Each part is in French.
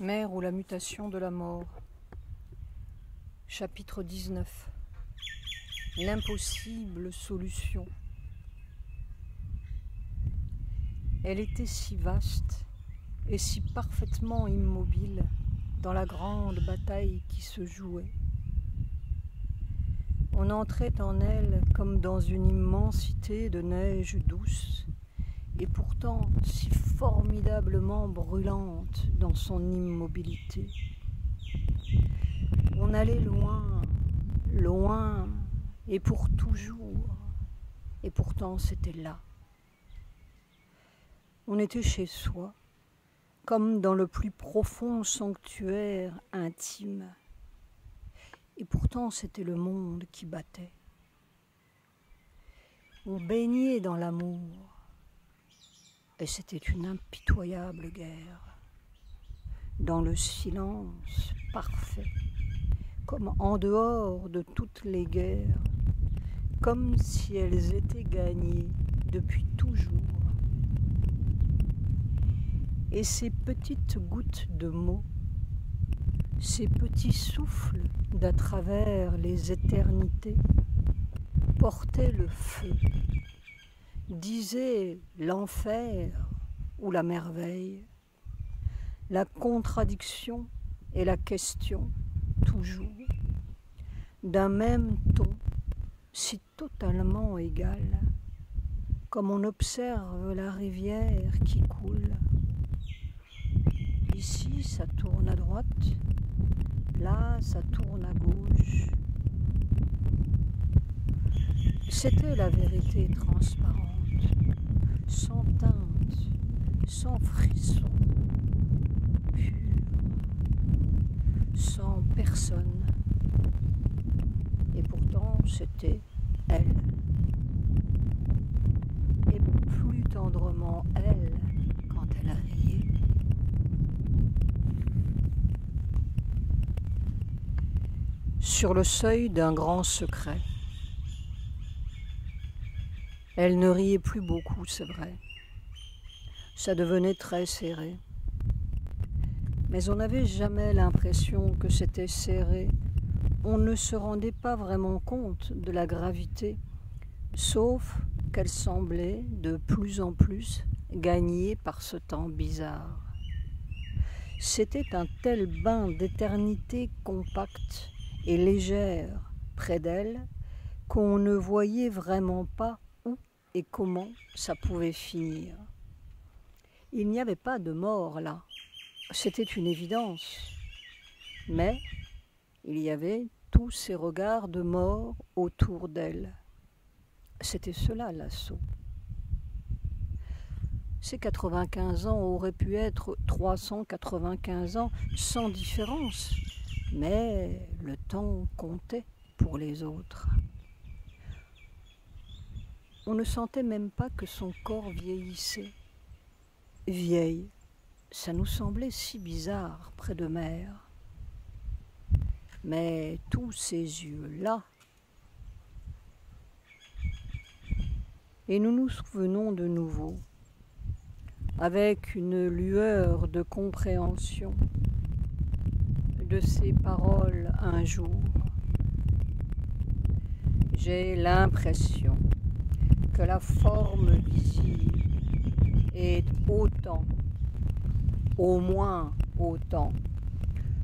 Mère ou la mutation de la mort. Chapitre 19. L'impossible solution. Elle était si vaste et si parfaitement immobile dans la grande bataille qui se jouait. On entrait en elle comme dans une immensité de neige douce et pourtant si formidablement brûlante dans son immobilité. On allait loin, loin, et pour toujours, et pourtant c'était là. On était chez soi, comme dans le plus profond sanctuaire intime, et pourtant c'était le monde qui battait. On baignait dans l'amour, et c'était une impitoyable guerre, dans le silence parfait, comme en dehors de toutes les guerres, comme si elles étaient gagnées depuis toujours. Et ces petites gouttes de mots, ces petits souffles d'à travers les éternités, portaient le feu disait l'enfer ou la merveille, la contradiction et la question, toujours, d'un même ton si totalement égal, comme on observe la rivière qui coule. Ici, ça tourne à droite, là, ça tourne à gauche. C'était la vérité transparente sans teinte, sans frisson, pur, sans personne. Et pourtant, c'était elle. Et plus tendrement elle quand elle riait. Sur le seuil d'un grand secret. Elle ne riait plus beaucoup, c'est vrai. Ça devenait très serré. Mais on n'avait jamais l'impression que c'était serré. On ne se rendait pas vraiment compte de la gravité, sauf qu'elle semblait de plus en plus gagnée par ce temps bizarre. C'était un tel bain d'éternité compacte et légère près d'elle qu'on ne voyait vraiment pas et comment ça pouvait finir? Il n'y avait pas de mort là, c'était une évidence. Mais il y avait tous ces regards de mort autour d'elle. C'était cela l'assaut. Ces 95 ans auraient pu être 395 ans sans différence, mais le temps comptait pour les autres. On ne sentait même pas que son corps vieillissait. Vieille, ça nous semblait si bizarre près de mer. Mais tous ces yeux-là, et nous nous souvenons de nouveau, avec une lueur de compréhension de ces paroles un jour. J'ai l'impression la forme visible est autant, au moins autant,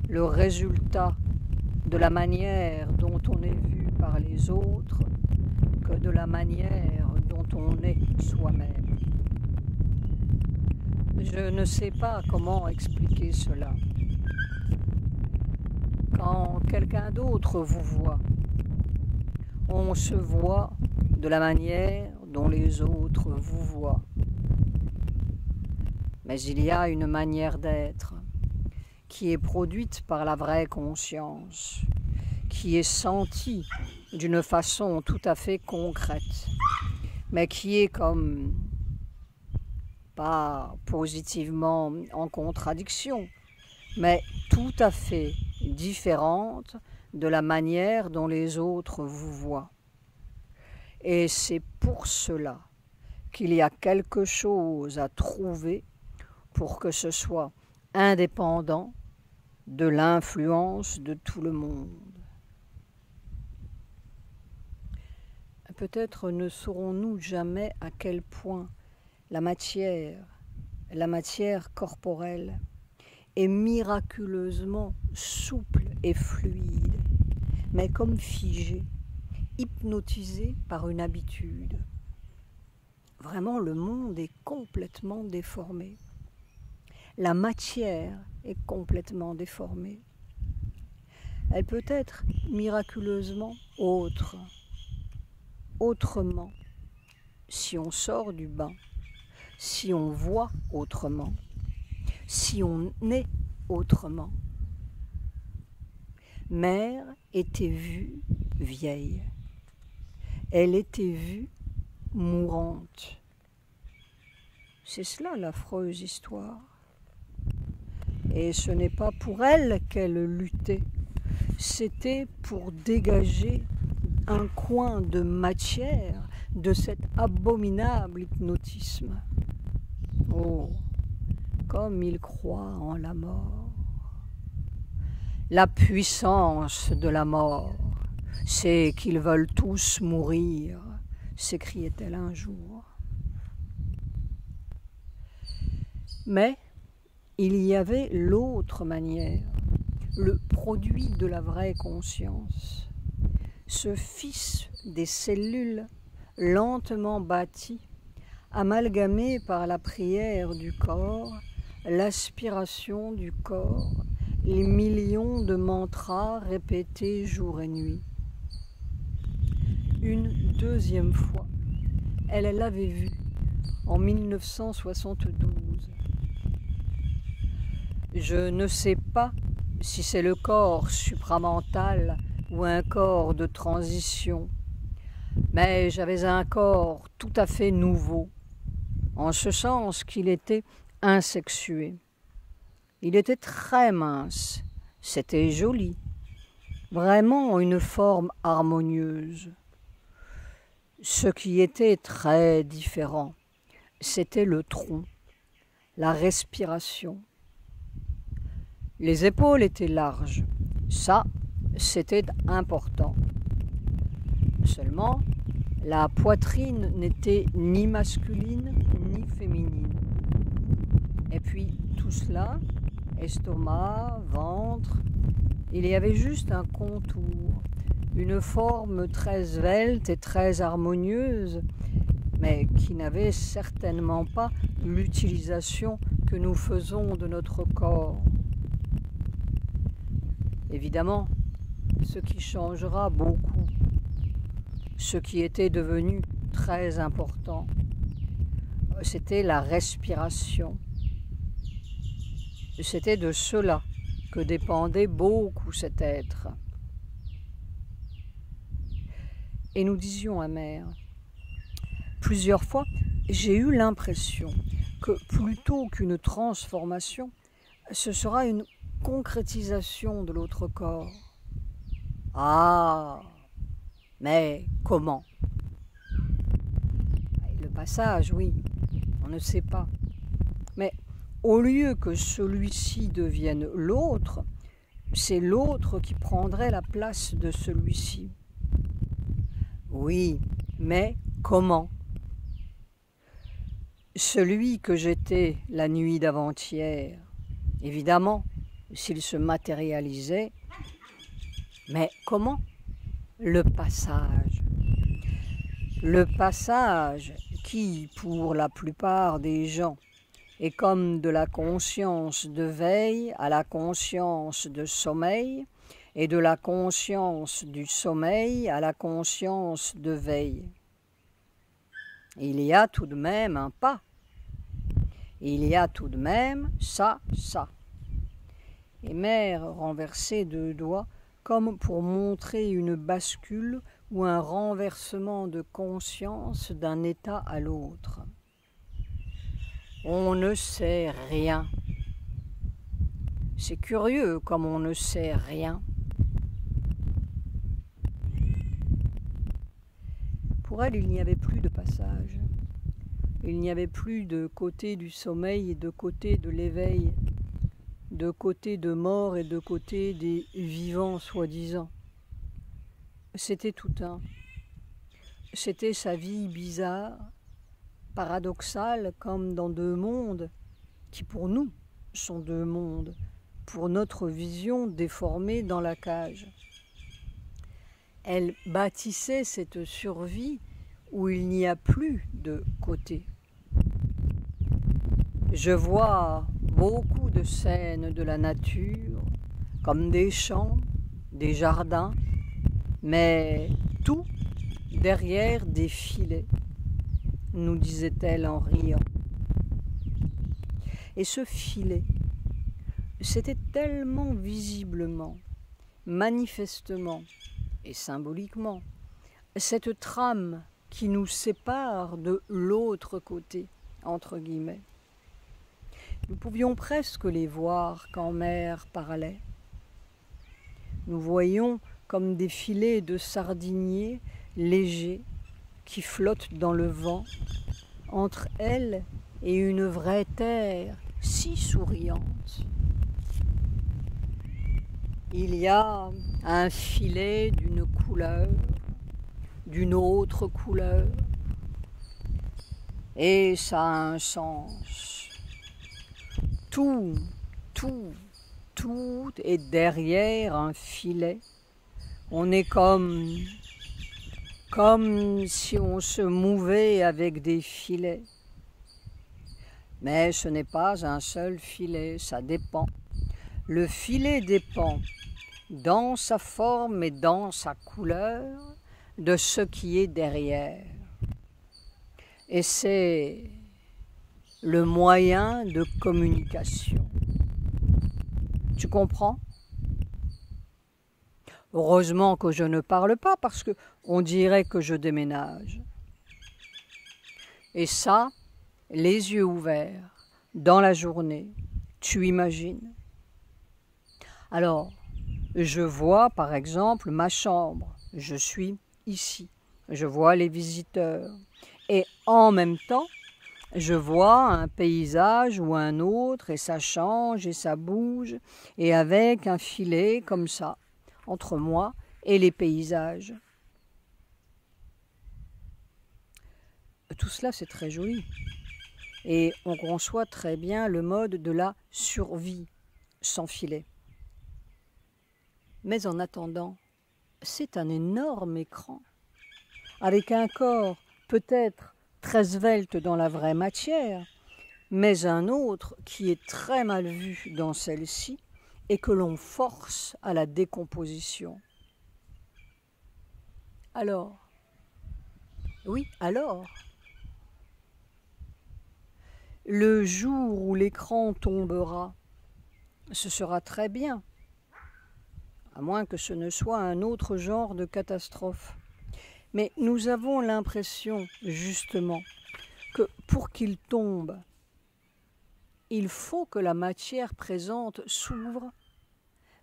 le résultat de la manière dont on est vu par les autres que de la manière dont on est soi-même. Je ne sais pas comment expliquer cela. Quand quelqu'un d'autre vous voit, on se voit de la manière dont les autres vous voient. Mais il y a une manière d'être qui est produite par la vraie conscience, qui est sentie d'une façon tout à fait concrète, mais qui est comme pas positivement en contradiction, mais tout à fait différente de la manière dont les autres vous voient. Et c'est pour cela qu'il y a quelque chose à trouver pour que ce soit indépendant de l'influence de tout le monde. Peut-être ne saurons-nous jamais à quel point la matière, la matière corporelle, est miraculeusement souple et fluide, mais comme figée, hypnotisée par une habitude. Vraiment, le monde est complètement déformé. La matière est complètement déformée. Elle peut être miraculeusement autre, autrement, si on sort du bain, si on voit autrement, si on est autrement. Mère était vue vieille. Elle était vue mourante. C'est cela l'affreuse histoire. Et ce n'est pas pour elle qu'elle luttait, c'était pour dégager un coin de matière de cet abominable hypnotisme. Oh, comme il croit en la mort. La puissance de la mort, c'est qu'ils veulent tous mourir, s'écriait-elle un jour. Mais il y avait l'autre manière, le produit de la vraie conscience, ce fils des cellules lentement bâti, amalgamé par la prière du corps, l'aspiration du corps, les millions de mantras répétés jour et nuit. Une deuxième fois, elle l'avait vu en 1972. Je ne sais pas si c'est le corps supramental ou un corps de transition, mais j'avais un corps tout à fait nouveau, en ce sens qu'il était insexué. Il était très mince, c'était joli, vraiment une forme harmonieuse. Ce qui était très différent, c'était le tronc, la respiration. Les épaules étaient larges, ça, c'était important. Seulement, la poitrine n'était ni masculine ni féminine. Et puis tout cela, estomac, ventre, il y avait juste un contour, une forme très svelte et très harmonieuse, mais qui n'avait certainement pas l'utilisation que nous faisons de notre corps. Évidemment, ce qui changera beaucoup, ce qui était devenu très important, c'était la respiration. C'était de cela que dépendait beaucoup cet être. Et nous disions à mère, plusieurs fois, j'ai eu l'impression que plutôt qu'une transformation, ce sera une concrétisation de l'autre corps. Ah, mais comment? Le passage, oui, on ne sait pas. Mais au lieu que celui-ci devienne l'autre, c'est l'autre qui prendrait la place de celui-ci. Oui, mais comment? Celui que j'étais la nuit d'avant-hier, évidemment, s'il se matérialisait, mais comment? Le passage. Le passage qui, pour la plupart des gens, est comme de la conscience de veille à la conscience de sommeil, et de la conscience du sommeil à la conscience de veille. Il y a tout de même un pas. Il y a tout de même ça, ça et mère renversait deux doigts comme pour montrer une bascule ou un renversement de conscience d'un état à l'autre. On ne sait rien. C'est curieux comme on ne sait rien. Pour elle, il n'y avait plus de passage. Il n'y avait plus de côté du sommeil et de côté de l'éveil de côté de mort et de côté des vivants soi-disant. C'était tout un. C'était sa vie bizarre, paradoxale comme dans deux mondes, qui pour nous sont deux mondes, pour notre vision déformée dans la cage. Elle bâtissait cette survie où il n'y a plus de côté. Je vois beaucoup de scènes de la nature, comme des champs, des jardins, mais tout derrière des filets, nous disait-elle en riant. Et ce filet, c'était tellement visiblement, manifestement symboliquement, cette trame qui nous sépare de l'autre côté, entre guillemets. Nous pouvions presque les voir quand mer parlait. Nous voyions comme des filets de sardiniers légers qui flottent dans le vent entre elles et une vraie terre si souriante. Il y a un filet d'une couleur, d'une autre couleur, et ça a un sens tout, tout, tout est derrière un filet. On est comme, comme si on se mouvait avec des filets. Mais ce n'est pas un seul filet, ça dépend. Le filet dépend dans sa forme et dans sa couleur de ce qui est derrière. Et c'est le moyen de communication. Tu comprends? Heureusement que je ne parle pas parce que on dirait que je déménage. Et ça, les yeux ouverts, dans la journée, tu imagines. Alors, je vois par exemple ma chambre, je suis ici, je vois les visiteurs, et en même temps, je vois un paysage ou un autre et ça change et ça bouge et avec un filet comme ça entre moi et les paysages. Tout cela c'est très joli et on conçoit très bien le mode de la survie sans filet. Mais en attendant, c'est un énorme écran avec un corps peut-être très svelte dans la vraie matière, mais un autre qui est très mal vu dans celle-ci et que l'on force à la décomposition. Alors, oui, alors, le jour où l'écran tombera, ce sera très bien, à moins que ce ne soit un autre genre de catastrophe. Mais nous avons l'impression, justement, que pour qu'il tombe, il faut que la matière présente s'ouvre,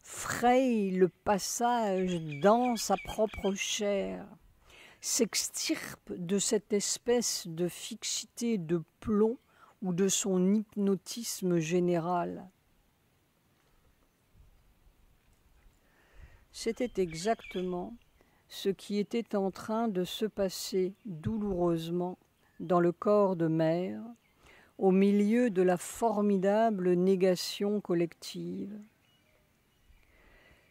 fraye le passage dans sa propre chair, s'extirpe de cette espèce de fixité de plomb ou de son hypnotisme général. C'était exactement ce qui était en train de se passer douloureusement dans le corps de mère, au milieu de la formidable négation collective.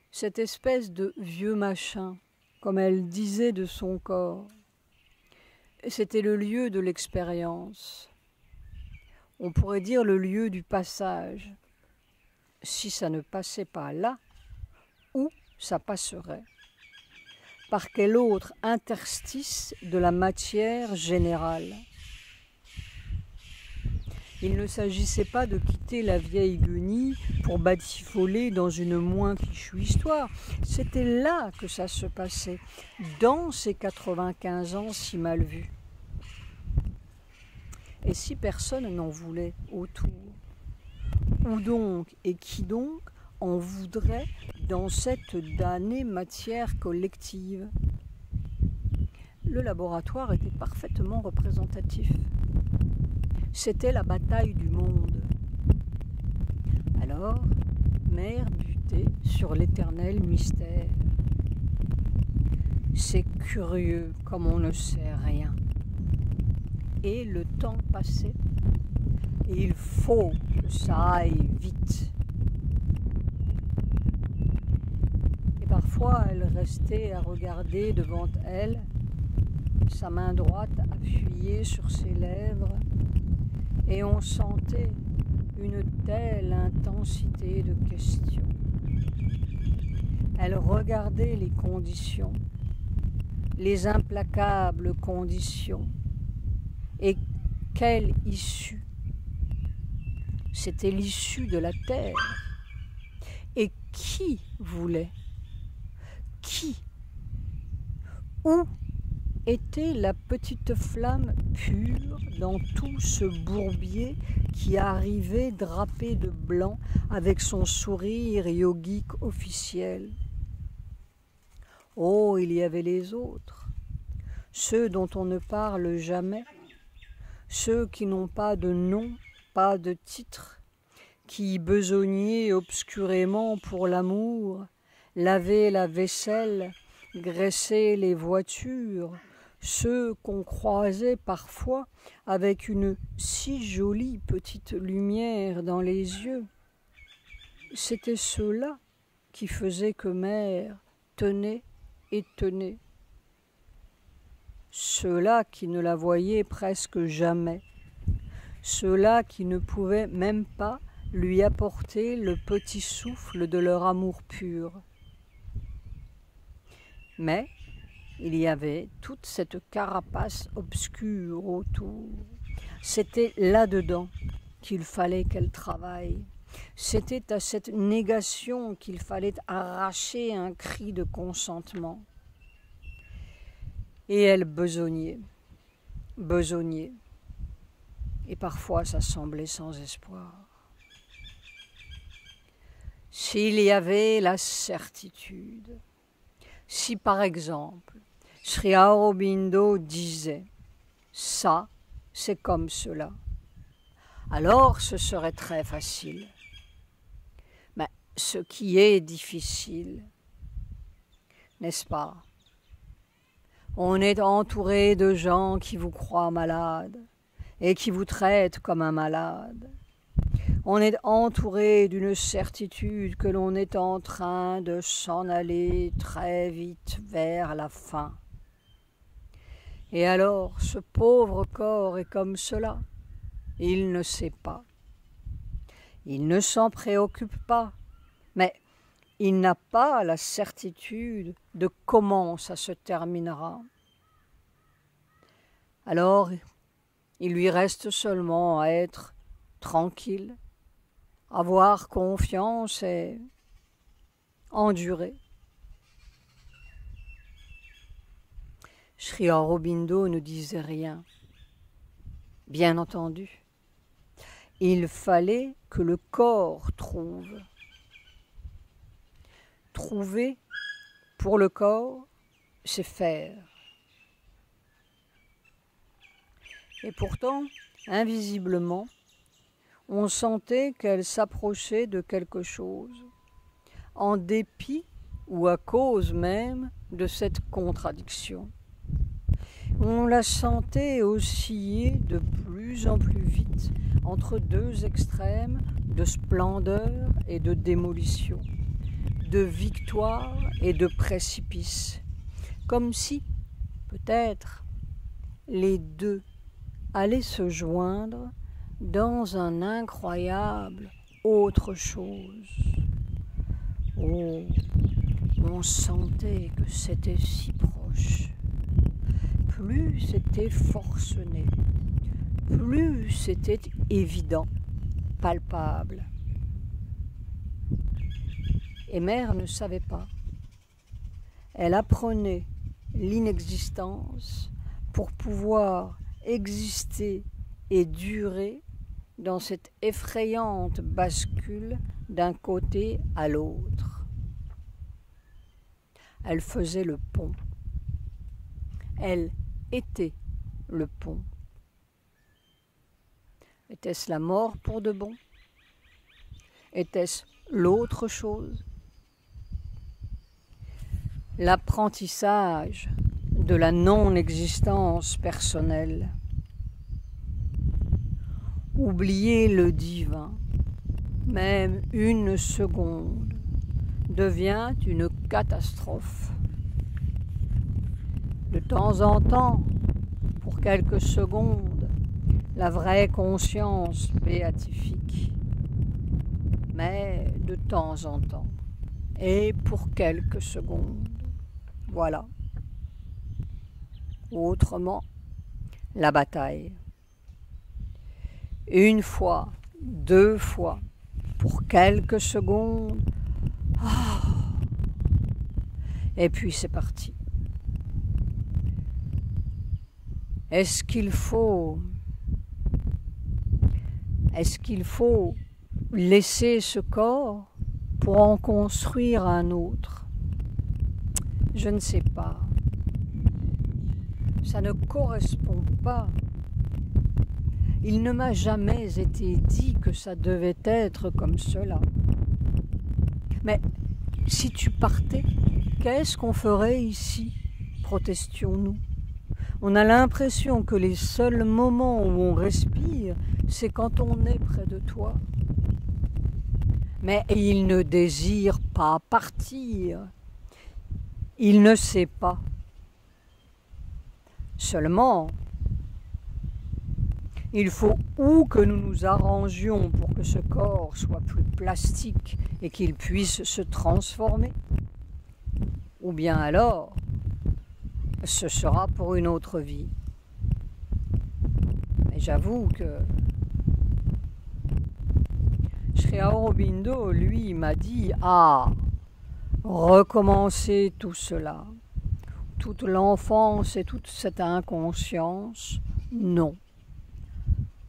Cette espèce de vieux machin, comme elle disait de son corps, c'était le lieu de l'expérience. On pourrait dire le lieu du passage. Si ça ne passait pas là, ça passerait par quel autre interstice de la matière générale? Il ne s'agissait pas de quitter la vieille guenille pour batifoler dans une moins fichue histoire. C'était là que ça se passait, dans ces 95 ans si mal vus. Et si personne n'en voulait autour? Où donc et qui donc en voudrait dans cette damnée matière collective. Le laboratoire était parfaitement représentatif. C'était la bataille du monde. Alors, mère butait sur l'éternel mystère. C'est curieux comme on ne sait rien. Et le temps passait. Et il faut que ça aille vite. Et elle restait à regarder devant elle, sa main droite appuyée sur ses lèvres, et on sentait une telle intensité de questions. Elle regardait les conditions, les implacables conditions, et quelle issue? C'était l'issue de la terre. Et qui voulait Qui Où était la petite flamme pure dans tout ce bourbier qui arrivait drapé de blanc avec son sourire yogique officiel? Oh, il y avait les autres, ceux dont on ne parle jamais, ceux qui n'ont pas de nom, pas de titre, qui besognaient obscurément pour l'amour, lavaient la vaisselle, graissaient les voitures, ceux qu'on croisait parfois avec une si jolie petite lumière dans les yeux. C'était ceux-là qui faisaient que mère tenait et tenait. Ceux-là qui ne la voyaient presque jamais, ceux-là qui ne pouvaient même pas lui apporter le petit souffle de leur amour pur. Mais il y avait toute cette carapace obscure autour. C'était là-dedans qu'il fallait qu'elle travaille. C'était à cette négation qu'il fallait arracher un cri de consentement. Et elle besognait, besognait. Et parfois ça semblait sans espoir. S'il y avait la certitude, si par exemple Sri Aurobindo disait Ça, c'est comme cela. Alors ce serait très facile. Mais ce qui est difficile, n'est-ce pas? On est entouré de gens qui vous croient malade et qui vous traitent comme un malade. On est entouré d'une certitude que l'on est en train de s'en aller très vite vers la fin. Et alors ce pauvre corps est comme cela. Il ne sait pas. Il ne s'en préoccupe pas. Mais il n'a pas la certitude de comment ça se terminera. Alors, il lui reste seulement à être tranquille, avoir confiance et endurer. Sri Aurobindo ne disait rien. Bien entendu, il fallait que le corps trouve. Trouver pour le corps, c'est faire. Et pourtant, invisiblement, on sentait qu'elle s'approchait de quelque chose, en dépit ou à cause même de cette contradiction. On la sentait osciller de plus en plus vite entre deux extrêmes de splendeur et de démolition, de victoire et de précipice, comme si, peut-être, les deux allaient se joindre dans un incroyable autre chose. Oh, on sentait que c'était si proche plus c'était forcené, plus c'était évident, palpable. Et mère ne savait pas. Elle apprenait l'inexistence pour pouvoir exister et durer dans cette effrayante bascule d'un côté à l'autre. Elle faisait le pont. Elle était le pont. Était-ce la mort pour de bon? Était-ce l'autre chose? L'apprentissage de la non-existence personnelle. Oublier le divin, même une seconde, devient une catastrophe. De temps en temps, pour quelques secondes, la vraie conscience béatifique. Mais de temps en temps, et pour quelques secondes. Voilà. Autrement, la bataille. Une fois, deux fois, pour quelques secondes. Ah. Et puis c'est parti. Est-ce qu'il faut est-ce qu'il faut laisser ce corps pour en construire un autre? Je ne sais pas. Ça ne correspond pas. Il ne m'a jamais été dit que ça devait être comme cela. Mais si tu partais, qu'est-ce qu'on ferait ici? protestions-nous. On a l'impression que les seuls moments où on respire, c'est quand on est près de toi. Mais il ne désire pas partir. Il ne sait pas. Seulement, il faut ou que nous nous arrangions pour que ce corps soit plus plastique et qu'il puisse se transformer, ou bien alors ce sera pour une autre vie. Mais j'avoue que Sri Aurobindo, lui, m'a dit Ah, recommencer tout cela, toute l'enfance et toute cette inconscience, non.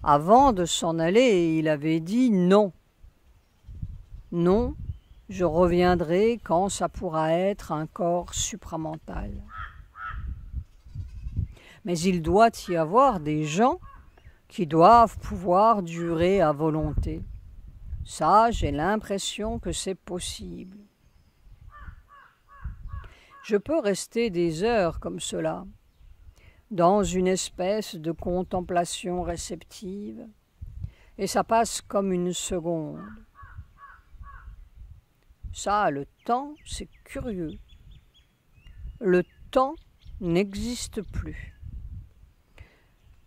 Avant de s'en aller, il avait dit non. Non, je reviendrai quand ça pourra être un corps supramental mais il doit y avoir des gens qui doivent pouvoir durer à volonté. Ça, j'ai l'impression que c'est possible. Je peux rester des heures comme cela, dans une espèce de contemplation réceptive, et ça passe comme une seconde. Ça, le temps, c'est curieux. Le temps n'existe plus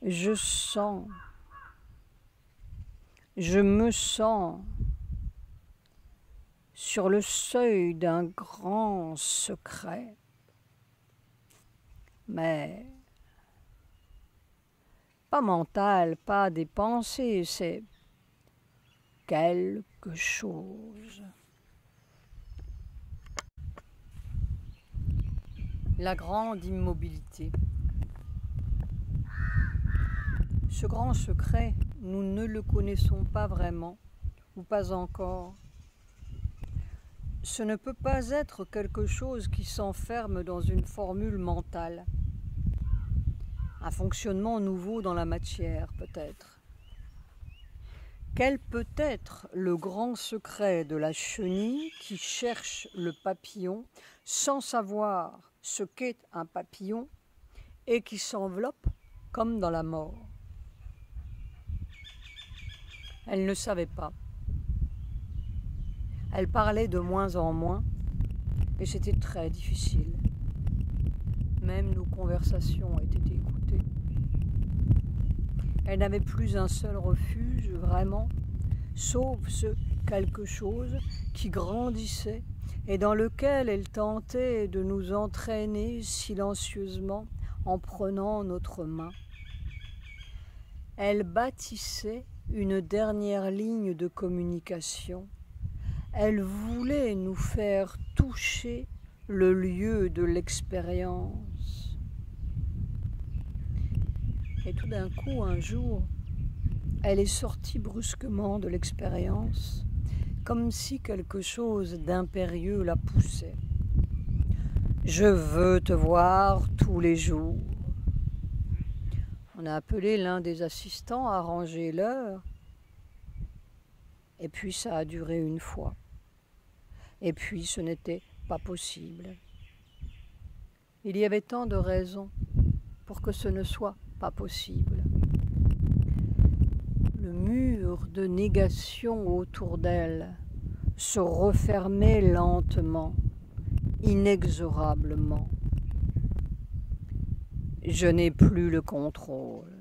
je sens, je me sens sur le seuil d'un grand secret, mais pas mental, pas des pensées, c'est quelque chose. La grande immobilité. Ce grand secret, nous ne le connaissons pas vraiment, ou pas encore. Ce ne peut pas être quelque chose qui s'enferme dans une formule mentale. Un fonctionnement nouveau dans la matière, peut-être. Quel peut être le grand secret de la chenille qui cherche le papillon sans savoir ce qu'est un papillon et qui s'enveloppe comme dans la mort? Elle ne savait pas. Elle parlait de moins en moins et c'était très difficile. Même nos conversations étaient écoutées. Elle n'avait plus un seul refuge, vraiment, sauf ce quelque chose qui grandissait et dans lequel elle tentait de nous entraîner silencieusement en prenant notre main. Elle bâtissait une dernière ligne de communication. Elle voulait nous faire toucher le lieu de l'expérience. Et tout d'un coup, un jour, elle est sortie brusquement de l'expérience, comme si quelque chose d'impérieux la poussait. Je veux te voir tous les jours. On a appelé l'un des assistants à ranger l'heure. Et puis ça a duré une fois. Et puis ce n'était pas possible. Il y avait tant de raisons pour que ce ne soit pas possible. Le mur de négation autour d'elle se refermait lentement, inexorablement. Je n'ai plus le contrôle.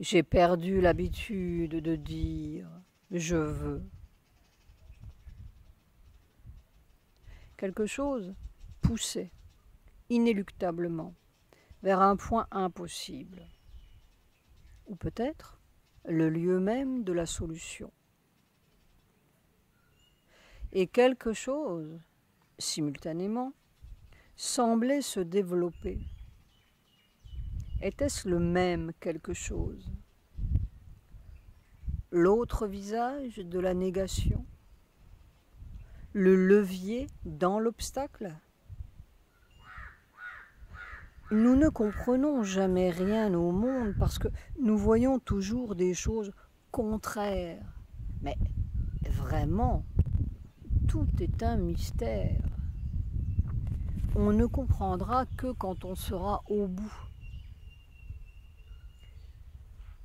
J'ai perdu l'habitude de dire je veux. Quelque chose poussait inéluctablement vers un point impossible, ou peut-être le lieu même de la solution. Et quelque chose, simultanément, semblait se développer. Était-ce le même quelque chose? L'autre visage de la négation? Le levier dans l'obstacle? Nous ne comprenons jamais rien au monde parce que nous voyons toujours des choses contraires. Mais vraiment, tout est un mystère. On ne comprendra que quand on sera au bout.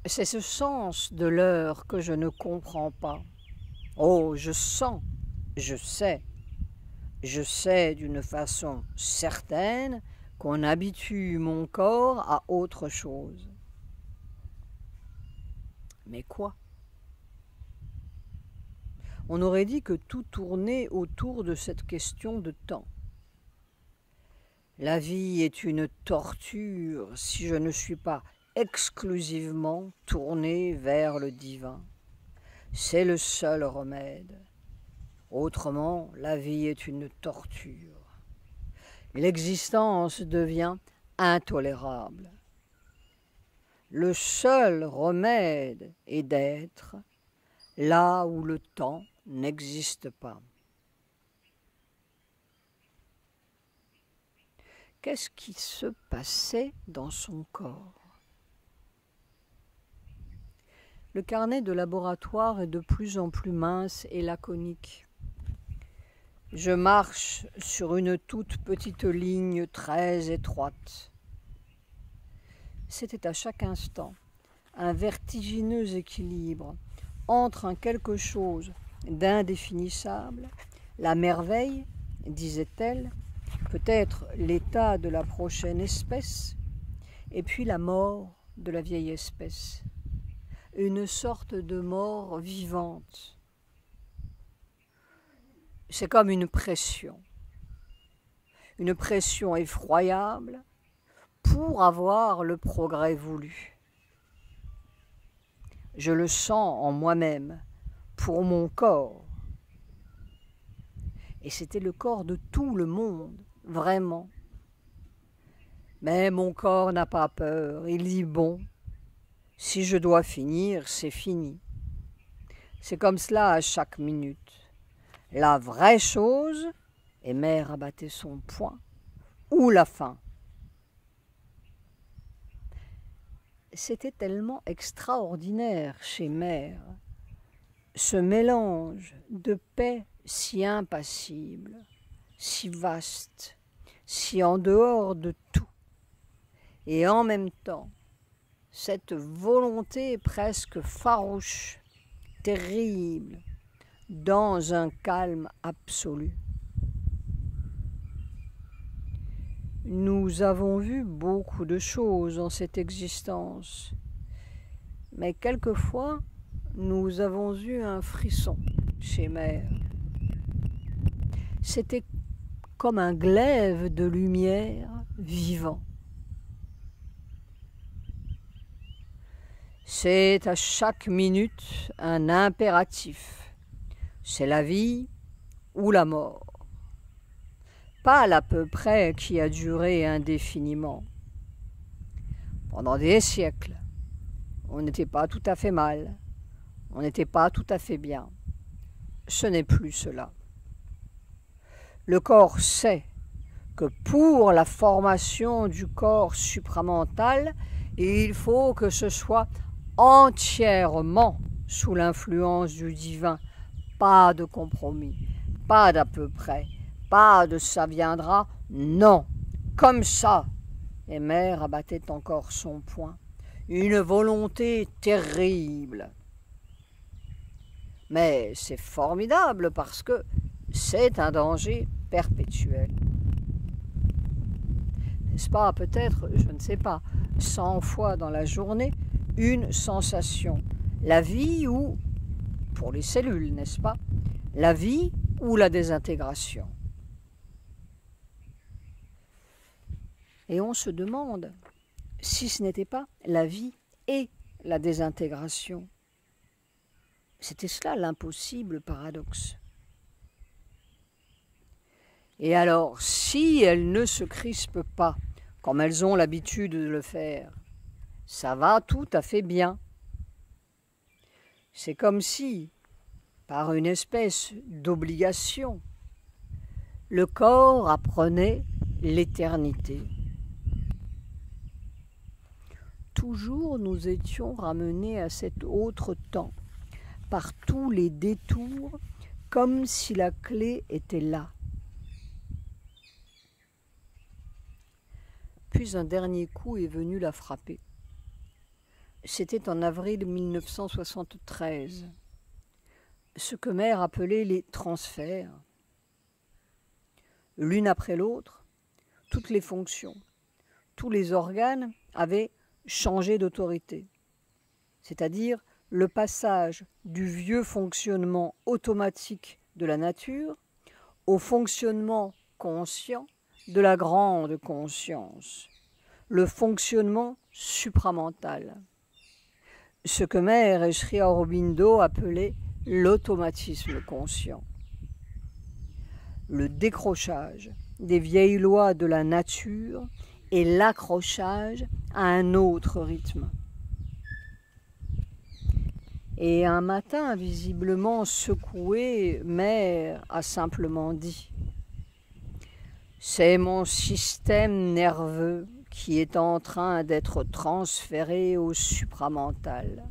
C'est ce sens de l'heure que je ne comprends pas. Oh, je sens, je sais, je sais d'une façon certaine qu'on habitue mon corps à autre chose. Mais quoi? On aurait dit que tout tournait autour de cette question de temps. La vie est une torture si je ne suis pas exclusivement tourné vers le divin. C'est le seul remède. Autrement, la vie est une torture l'existence devient intolérable. Le seul remède est d'être là où le temps n'existe pas. Qu'est-ce qui se passait dans son corps? Le carnet de laboratoire est de plus en plus mince et laconique. Je marche sur une toute petite ligne très étroite. C'était à chaque instant un vertigineux équilibre entre un quelque chose d'indéfinissable, la merveille, disait-elle, peut-être l'état de la prochaine espèce, et puis la mort de la vieille espèce, une sorte de mort vivante c'est comme une pression, une pression effroyable pour avoir le progrès voulu. Je le sens en moi-même, pour mon corps. Et c'était le corps de tout le monde, vraiment. Mais mon corps n'a pas peur, il dit bon, si je dois finir, c'est fini. C'est comme cela à chaque minute la vraie chose, et mère abattait son poing, ou la fin. C'était tellement extraordinaire chez mère, ce mélange de paix si impassible, si vaste, si en dehors de tout, et en même temps cette volonté presque farouche, terrible, dans un calme absolu. Nous avons vu beaucoup de choses en cette existence, mais quelquefois nous avons eu un frisson chez Mère. C'était comme un glaive de lumière vivant. C'est à chaque minute un impératif c'est la vie ou la mort. Pas l'à peu près qui a duré indéfiniment. Pendant des siècles, on n'était pas tout à fait mal, on n'était pas tout à fait bien. Ce n'est plus cela. Le corps sait que pour la formation du corps supramental, il faut que ce soit entièrement sous l'influence du divin pas de compromis, pas d'à peu près, pas de ça viendra, non, comme ça. Et mère abattait encore son poing. Une volonté terrible. Mais c'est formidable parce que c'est un danger perpétuel. N'est-ce pas? Peut-être, je ne sais pas, cent fois dans la journée, une sensation. La vie ou, pour les cellules, n'est-ce pas? La vie ou la désintégration. Et on se demande si ce n'était pas la vie et la désintégration. C'était cela l'impossible paradoxe. Et alors, si elles ne se crispent pas, comme elles ont l'habitude de le faire, ça va tout à fait bien. C'est comme si, par une espèce d'obligation, le corps apprenait l'éternité. Toujours nous étions ramenés à cet autre temps, par tous les détours, comme si la clé était là. Puis un dernier coup est venu la frapper. C'était en avril 1973 ce que Mère appelait les transferts. L'une après l'autre, toutes les fonctions, tous les organes avaient changé d'autorité, c'est-à-dire le passage du vieux fonctionnement automatique de la nature au fonctionnement conscient de la grande conscience, le fonctionnement supramental. Ce que Mère et Sri Aurobindo appelaient l'automatisme conscient. Le décrochage des vieilles lois de la nature et l'accrochage à un autre rythme. Et un matin, visiblement secoué, Mère a simplement dit C'est mon système nerveux qui est en train d'être transféré au supramental.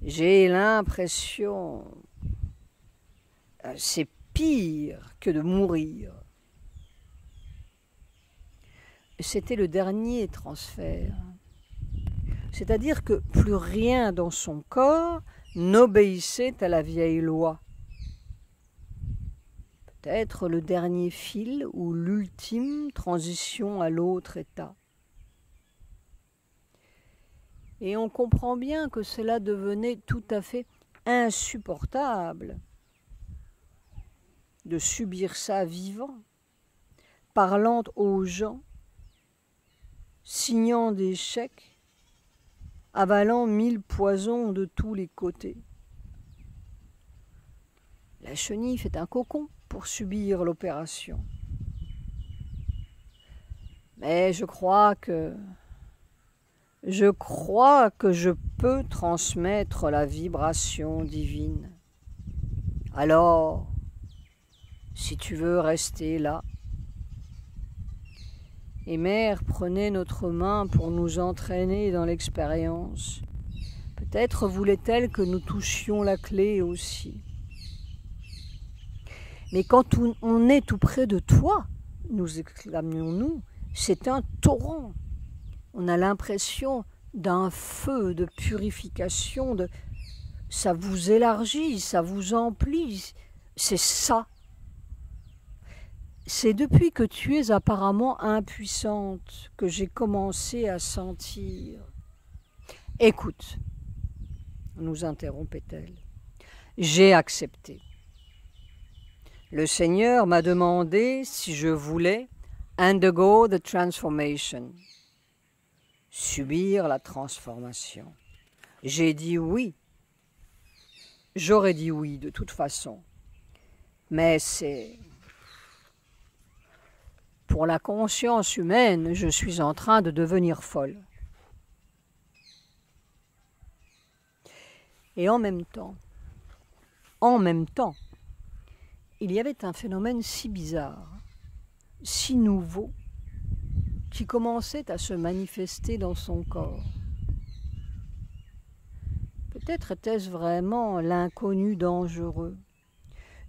J'ai l'impression, euh, c'est pire que de mourir. C'était le dernier transfert. C'est-à-dire que plus rien dans son corps n'obéissait à la vieille loi. Peut-être le dernier fil ou l'ultime transition à l'autre état. Et on comprend bien que cela devenait tout à fait insupportable de subir ça vivant, parlant aux gens, signant des chèques, avalant mille poisons de tous les côtés. La chenille fait un cocon pour subir l'opération. Mais je crois que je crois que je peux transmettre la vibration divine. Alors, si tu veux rester là, et Mère prenait notre main pour nous entraîner dans l'expérience. Peut-être voulait-elle que nous touchions la clé aussi. Mais quand on est tout près de toi, nous exclamions-nous, c'est un torrent on a l'impression d'un feu de purification, de ça vous élargit, ça vous emplit, c'est ça. C'est depuis que tu es apparemment impuissante que j'ai commencé à sentir. Écoute, nous interrompait-elle, j'ai accepté. Le Seigneur m'a demandé si je voulais undergo the transformation subir la transformation. J'ai dit oui. J'aurais dit oui de toute façon. Mais c'est... Pour la conscience humaine, je suis en train de devenir folle. Et en même temps, en même temps, il y avait un phénomène si bizarre, si nouveau, qui commençait à se manifester dans son corps. Peut-être était-ce vraiment l'inconnu dangereux,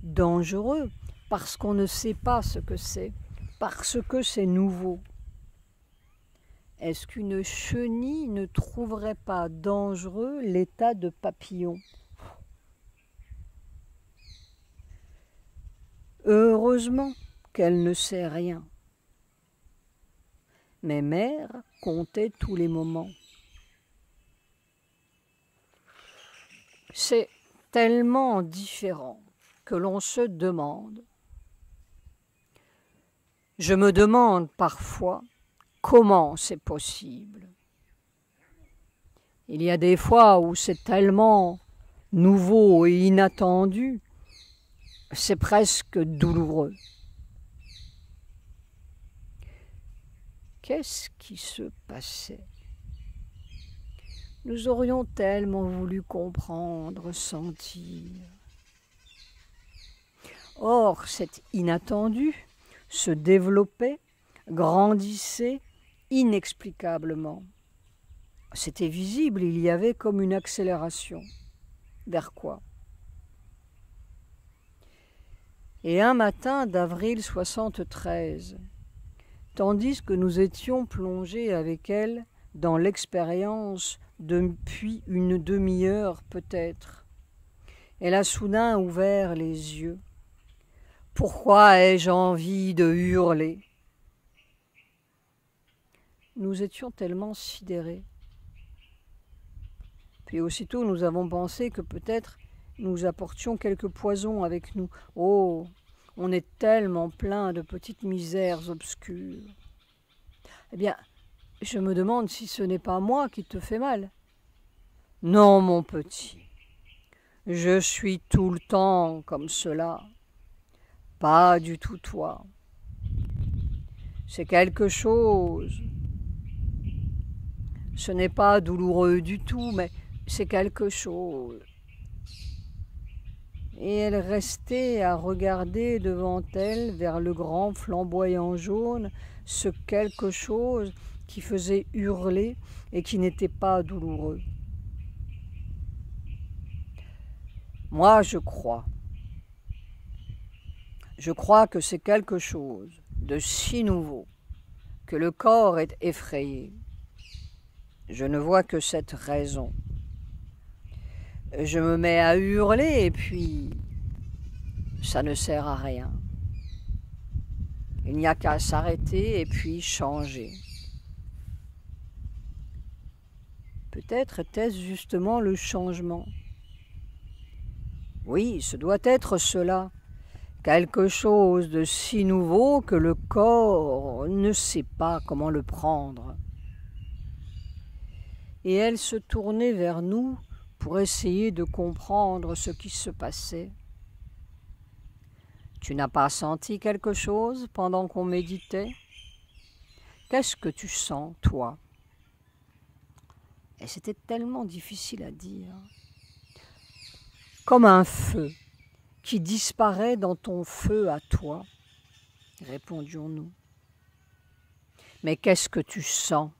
dangereux parce qu'on ne sait pas ce que c'est, parce que c'est nouveau. Est-ce qu'une chenille ne trouverait pas dangereux l'état de papillon? Heureusement qu'elle ne sait rien. Mais mère comptait tous les moments. C'est tellement différent que l'on se demande. Je me demande parfois comment c'est possible. Il y a des fois où c'est tellement nouveau et inattendu, c'est presque douloureux. Qu'est-ce qui se passait? Nous aurions tellement voulu comprendre, sentir. Or, cet inattendu se développait, grandissait inexplicablement. C'était visible, il y avait comme une accélération. Vers quoi? Et un matin d'avril 73, tandis que nous étions plongés avec elle dans l'expérience depuis une demi-heure peut-être, elle a soudain ouvert les yeux pourquoi ai-je envie de hurler? Nous étions tellement sidérés. Puis aussitôt nous avons pensé que peut-être nous apportions quelques poisons avec nous. Oh, on est tellement plein de petites misères obscures. Eh bien, je me demande si ce n'est pas moi qui te fais mal. Non, mon petit, je suis tout le temps comme cela. Pas du tout toi. C'est quelque chose. Ce n'est pas douloureux du tout, mais c'est quelque chose. Et elle restait à regarder devant elle vers le grand flamboyant jaune ce quelque chose qui faisait hurler et qui n'était pas douloureux. Moi, je crois je crois que c'est quelque chose de si nouveau que le corps est effrayé. Je ne vois que cette raison. Je me mets à hurler et puis ça ne sert à rien. Il n'y a qu'à s'arrêter et puis changer. Peut-être était-ce justement le changement. Oui, ce doit être cela quelque chose de si nouveau que le corps ne sait pas comment le prendre. Et elle se tournait vers nous pour essayer de comprendre ce qui se passait. Tu n'as pas senti quelque chose pendant qu'on méditait? Qu'est-ce que tu sens, toi? Et c'était tellement difficile à dire. Comme un feu qui disparaît dans ton feu à toi répondions-nous. Mais qu'est-ce que tu sens?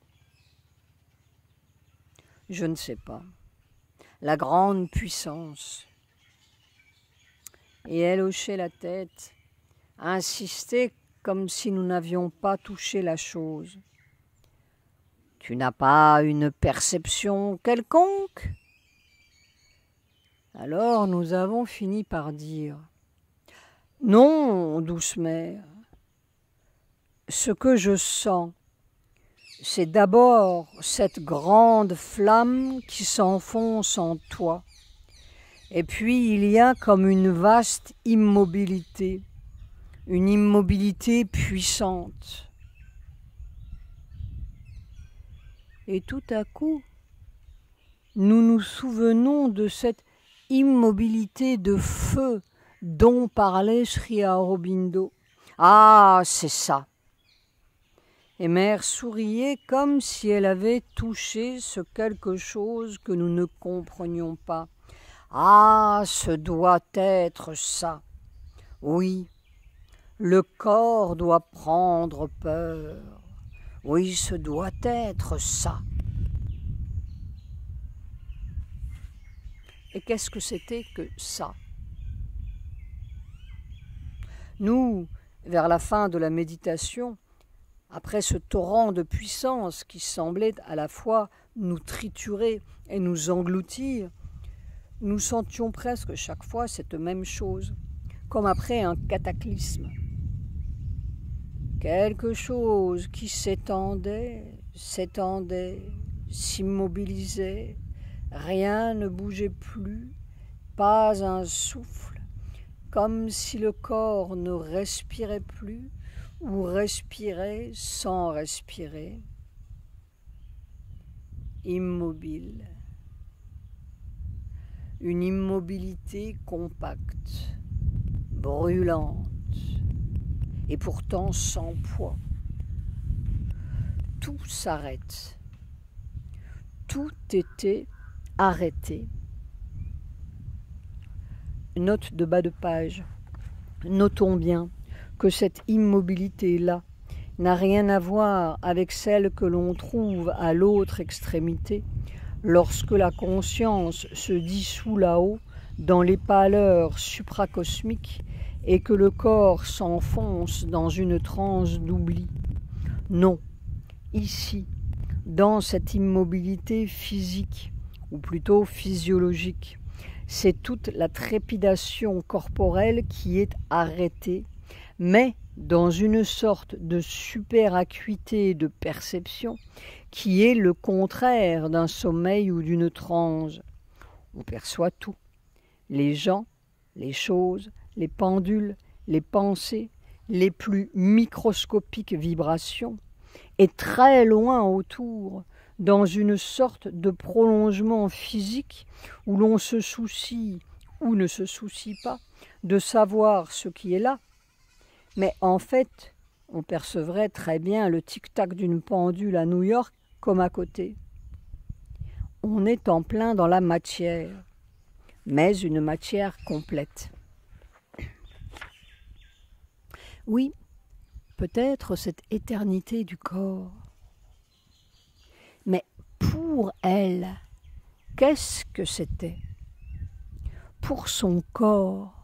Je ne sais pas. La grande puissance. Et elle hochait la tête, insistait comme si nous n'avions pas touché la chose. Tu n'as pas une perception quelconque? Alors nous avons fini par dire Non, douce mère, ce que je sens, c'est d'abord cette grande flamme qui s'enfonce en toi. Et puis il y a comme une vaste immobilité, une immobilité puissante. Et tout à coup, nous nous souvenons de cette immobilité de feu dont parlait Sri Aurobindo. Ah, c'est ça. Et mère souriait comme si elle avait touché ce quelque chose que nous ne comprenions pas. Ah, ce doit être ça. Oui, le corps doit prendre peur. Oui, ce doit être ça. Et qu'est-ce que c'était que ça? Nous, vers la fin de la méditation, après ce torrent de puissance qui semblait à la fois nous triturer et nous engloutir, nous sentions presque chaque fois cette même chose, comme après un cataclysme. Quelque chose qui s'étendait, s'étendait, s'immobilisait, rien ne bougeait plus, pas un souffle, comme si le corps ne respirait plus ou respirait sans respirer, immobile, une immobilité compacte, brûlante et pourtant sans poids. Tout s'arrête. Tout était arrêté. Note de bas de page. Notons bien que cette immobilité-là n'a rien à voir avec celle que l'on trouve à l'autre extrémité, lorsque la conscience se dissout là-haut dans les pâleurs supracosmiques et que le corps s'enfonce dans une transe d'oubli. Non, ici, dans cette immobilité physique, ou plutôt physiologique, c'est toute la trépidation corporelle qui est arrêtée, mais dans une sorte de superacuité de perception qui est le contraire d'un sommeil ou d'une transe. On perçoit tout, les gens, les choses, les pendules, les pensées, les plus microscopiques vibrations, et très loin autour, dans une sorte de prolongement physique où l'on se soucie ou ne se soucie pas de savoir ce qui est là, mais en fait, on percevrait très bien le tic-tac d'une pendule à New York comme à côté. On est en plein dans la matière, mais une matière complète. Oui, peut-être cette éternité du corps. Mais pour elle, qu'est-ce que c'était? Pour son corps,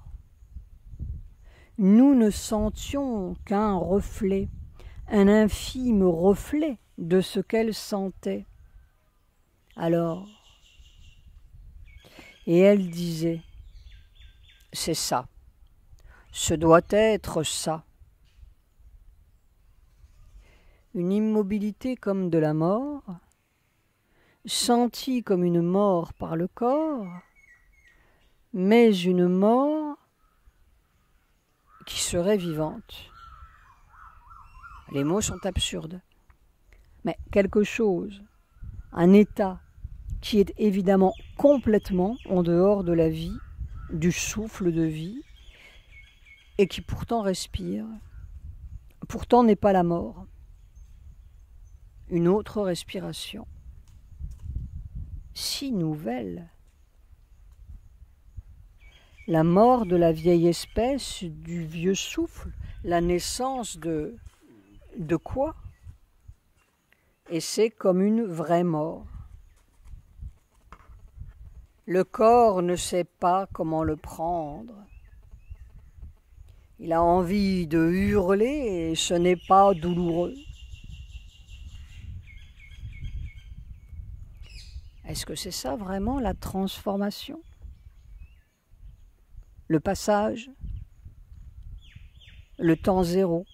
nous ne sentions qu'un reflet, un infime reflet de ce qu'elle sentait. Alors, et elle disait, c'est ça, ce doit être ça. une immobilité comme de la mort, sentie comme une mort par le corps, mais une mort qui serait vivante. Les mots sont absurdes, mais quelque chose, un état qui est évidemment complètement en dehors de la vie, du souffle de vie, et qui pourtant respire, pourtant n'est pas la mort une autre respiration, si nouvelle. La mort de la vieille espèce, du vieux souffle, la naissance de de quoi? Et c'est comme une vraie mort. Le corps ne sait pas comment le prendre. Il a envie de hurler et ce n'est pas douloureux. Est-ce que c'est ça vraiment la transformation? Le passage Le temps zéro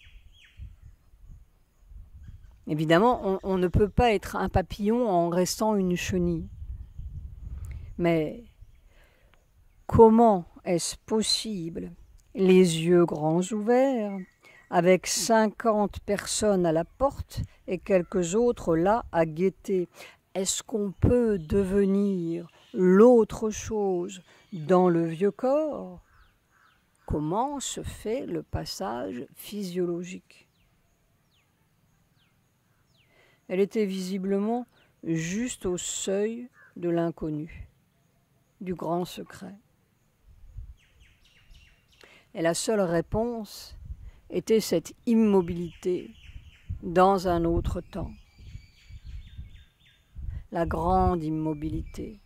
Évidemment, on, ne peut pas être un papillon en restant une chenille. Mais comment est-ce possible, les yeux grands ouverts, avec cinquante personnes à la porte et quelques autres là à guetter? Est-ce qu'on peut devenir l'autre chose dans le vieux corps Comment se fait le passage physiologique? Elle était visiblement juste au seuil de l'inconnu, du grand secret. Et la seule réponse était cette immobilité dans un autre temps la grande immobilité.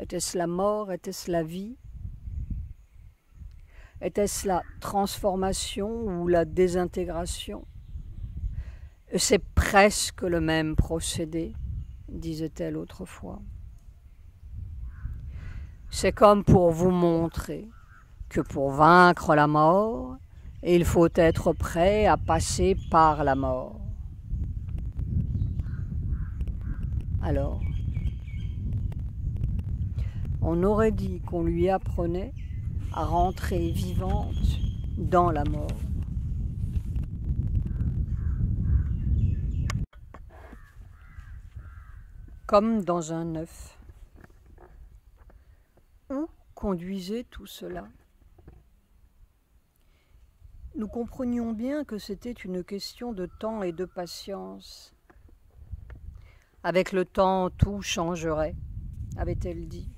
Était-ce la mort? Était-ce la vie? Était-ce la transformation ou la désintégration? C'est presque le même procédé, disait-elle autrefois. C'est comme pour vous montrer que pour vaincre la mort, il faut être prêt à passer par la mort. Alors, on aurait dit qu'on lui apprenait à rentrer vivante dans la mort. Comme dans un œuf. Où conduisait tout cela? Nous comprenions bien que c'était une question de temps et de patience. Avec le temps, tout changerait, avait-elle dit.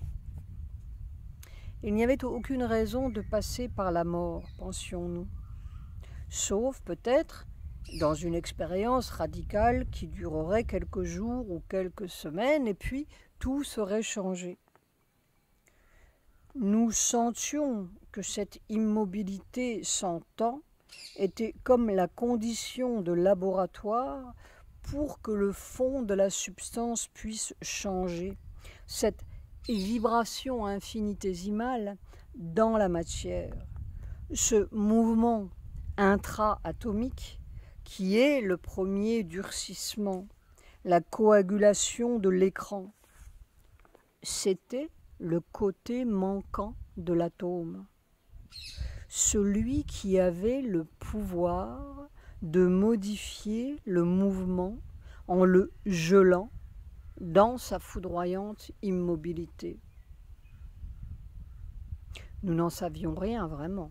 Il n'y avait aucune raison de passer par la mort, pensions-nous, sauf peut-être dans une expérience radicale qui durerait quelques jours ou quelques semaines, et puis tout serait changé. Nous sentions que cette immobilité sans temps était comme la condition de laboratoire pour que le fond de la substance puisse changer. Cette vibration infinitésimale dans la matière, ce mouvement intra-atomique qui est le premier durcissement, la coagulation de l'écran, c'était le côté manquant de l'atome. Celui qui avait le pouvoir de modifier le mouvement en le gelant dans sa foudroyante immobilité. Nous n'en savions rien vraiment,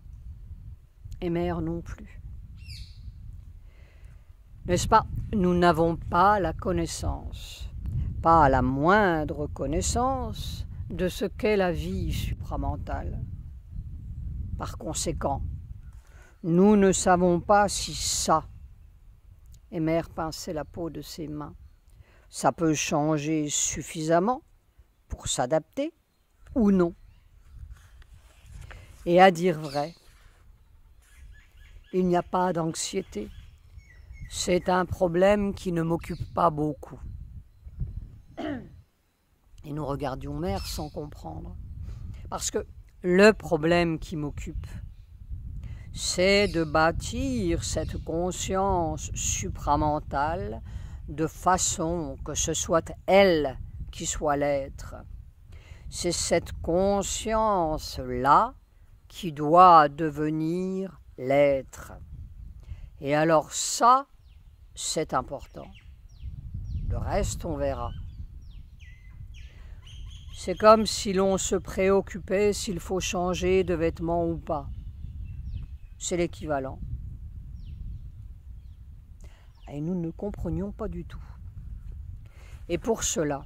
et mère non plus. N'est-ce pas? Nous n'avons pas la connaissance, pas la moindre connaissance de ce qu'est la vie supramentale. Par conséquent, nous ne savons pas si ça, et mère pinçait la peau de ses mains, ça peut changer suffisamment pour s'adapter ou non. Et à dire vrai, il n'y a pas d'anxiété. C'est un problème qui ne m'occupe pas beaucoup. Et nous regardions mère sans comprendre. Parce que le problème qui m'occupe, c'est de bâtir cette conscience supramentale de façon que ce soit elle qui soit l'être. C'est cette conscience-là qui doit devenir l'être. Et alors ça, c'est important. Le reste, on verra. C'est comme si l'on se préoccupait s'il faut changer de vêtements ou pas. C'est l'équivalent. Et nous ne comprenions pas du tout. Et pour cela,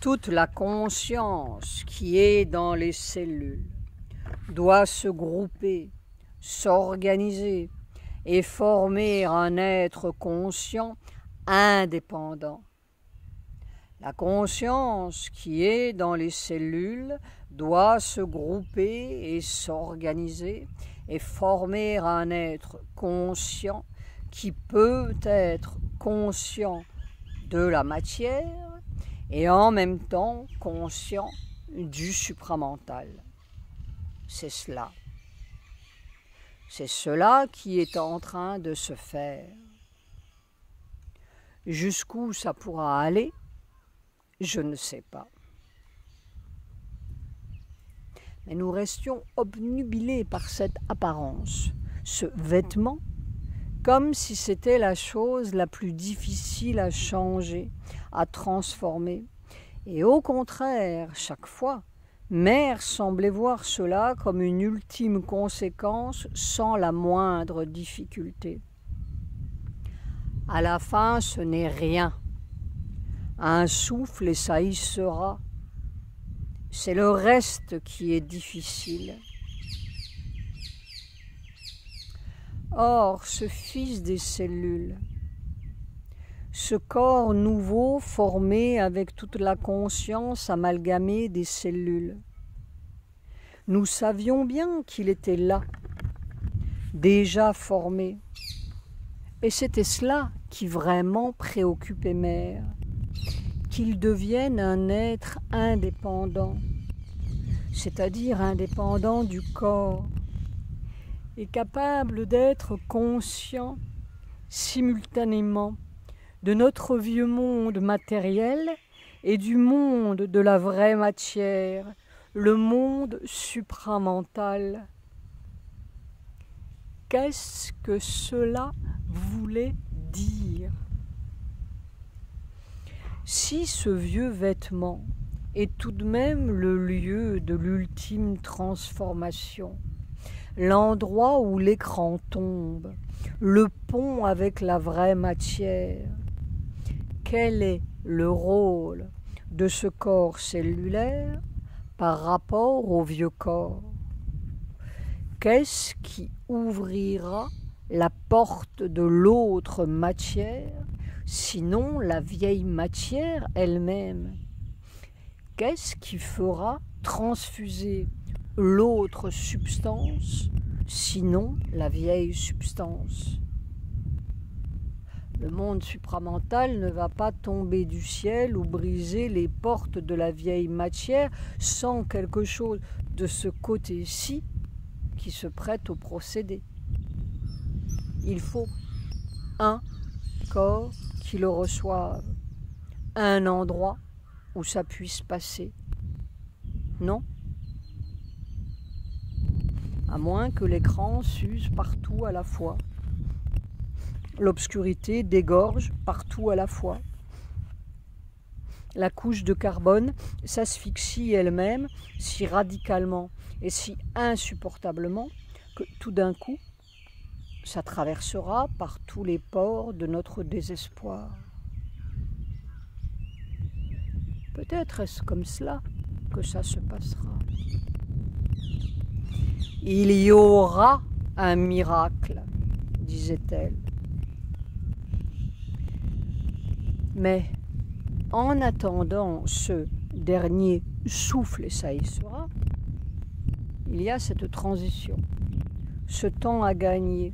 toute la conscience qui est dans les cellules doit se grouper, s'organiser et former un être conscient indépendant la conscience qui est dans les cellules doit se grouper et s'organiser et former un être conscient qui peut être conscient de la matière et en même temps conscient du supramental. C'est cela. C'est cela qui est en train de se faire. Jusqu'où ça pourra aller je ne sais pas. Mais nous restions obnubilés par cette apparence, ce vêtement, comme si c'était la chose la plus difficile à changer, à transformer. Et au contraire, chaque fois, Mère semblait voir cela comme une ultime conséquence sans la moindre difficulté. À la fin, ce n'est rien un souffle et ça y sera. C'est le reste qui est difficile. Or, ce fils des cellules, ce corps nouveau formé avec toute la conscience amalgamée des cellules, Nous savions bien qu'il était là, déjà formé. Et c'était cela qui vraiment préoccupait Mère, qu'il devienne un être indépendant, c'est-à-dire indépendant du corps, et capable d'être conscient simultanément de notre vieux monde matériel et du monde de la vraie matière, le monde supramental. Qu'est-ce que cela voulait dire? Si ce vieux vêtement est tout de même le lieu de l'ultime transformation, l'endroit où l'écran tombe, le pont avec la vraie matière. Quel est le rôle de ce corps cellulaire par rapport au vieux corps? Qu'est-ce qui ouvrira la porte de l'autre matière, sinon la vieille matière elle-même? Qu'est-ce qui fera transfuser l'autre substance, sinon la vieille substance. Le monde supramental ne va pas tomber du ciel ou briser les portes de la vieille matière sans quelque chose de ce côté-ci qui se prête au procédé. Il faut un corps qui le reçoive, un endroit où ça puisse passer. Non à moins que l'écran s'use partout à la fois. L'obscurité dégorge partout à la fois. La couche de carbone s'asphyxie elle-même si radicalement et si insupportablement que tout d'un coup, ça traversera par tous les pores de notre désespoir. Peut-être est-ce comme cela que ça se passera. Il y aura un miracle, disait-elle. Mais en attendant ce dernier souffle, et ça y sera, il y a cette transition, ce temps à gagner.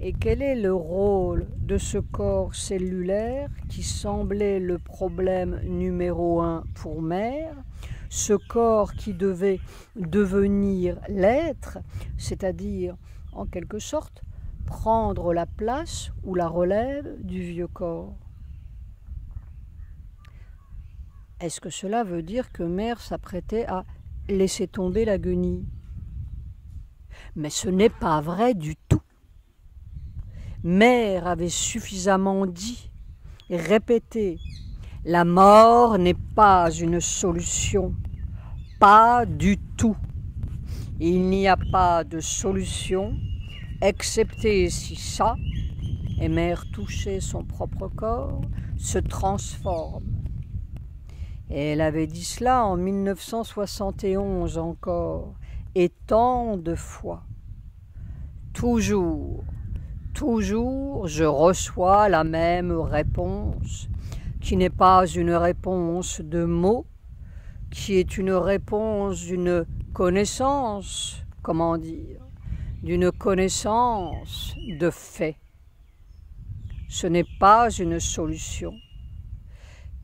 Et quel est le rôle de ce corps cellulaire qui semblait le problème numéro un pour Mère? Ce corps qui devait devenir l'être, c'est-à-dire en quelque sorte prendre la place ou la relève du vieux corps. Est-ce que cela veut dire que Mère s'apprêtait à laisser tomber la Mais ce n'est pas vrai du tout. Mère avait suffisamment dit, répété, la mort n'est pas une solution, pas du tout. Il n'y a pas de solution, excepté si ça, et mère touchait son propre corps, se transforme. Elle avait dit cela en 1971 encore, et tant de fois. Toujours, toujours, je reçois la même réponse qui n'est pas une réponse de mots, qui est une réponse d'une connaissance, comment dire, d'une connaissance de fait. Ce n'est pas une solution.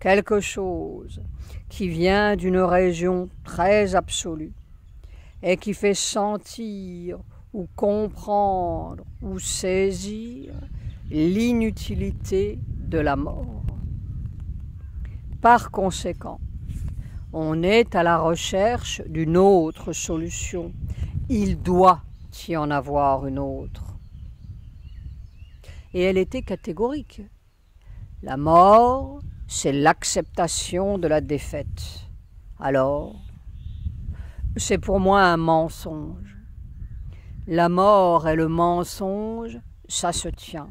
Quelque chose qui vient d'une région très absolue et qui fait sentir ou comprendre ou saisir l'inutilité de la mort. Par conséquent, on est à la recherche d'une autre solution. Il doit y en avoir une autre. Et elle était catégorique. La mort, c'est l'acceptation de la défaite. Alors, c'est pour moi un mensonge. La mort et le mensonge, ça se tient.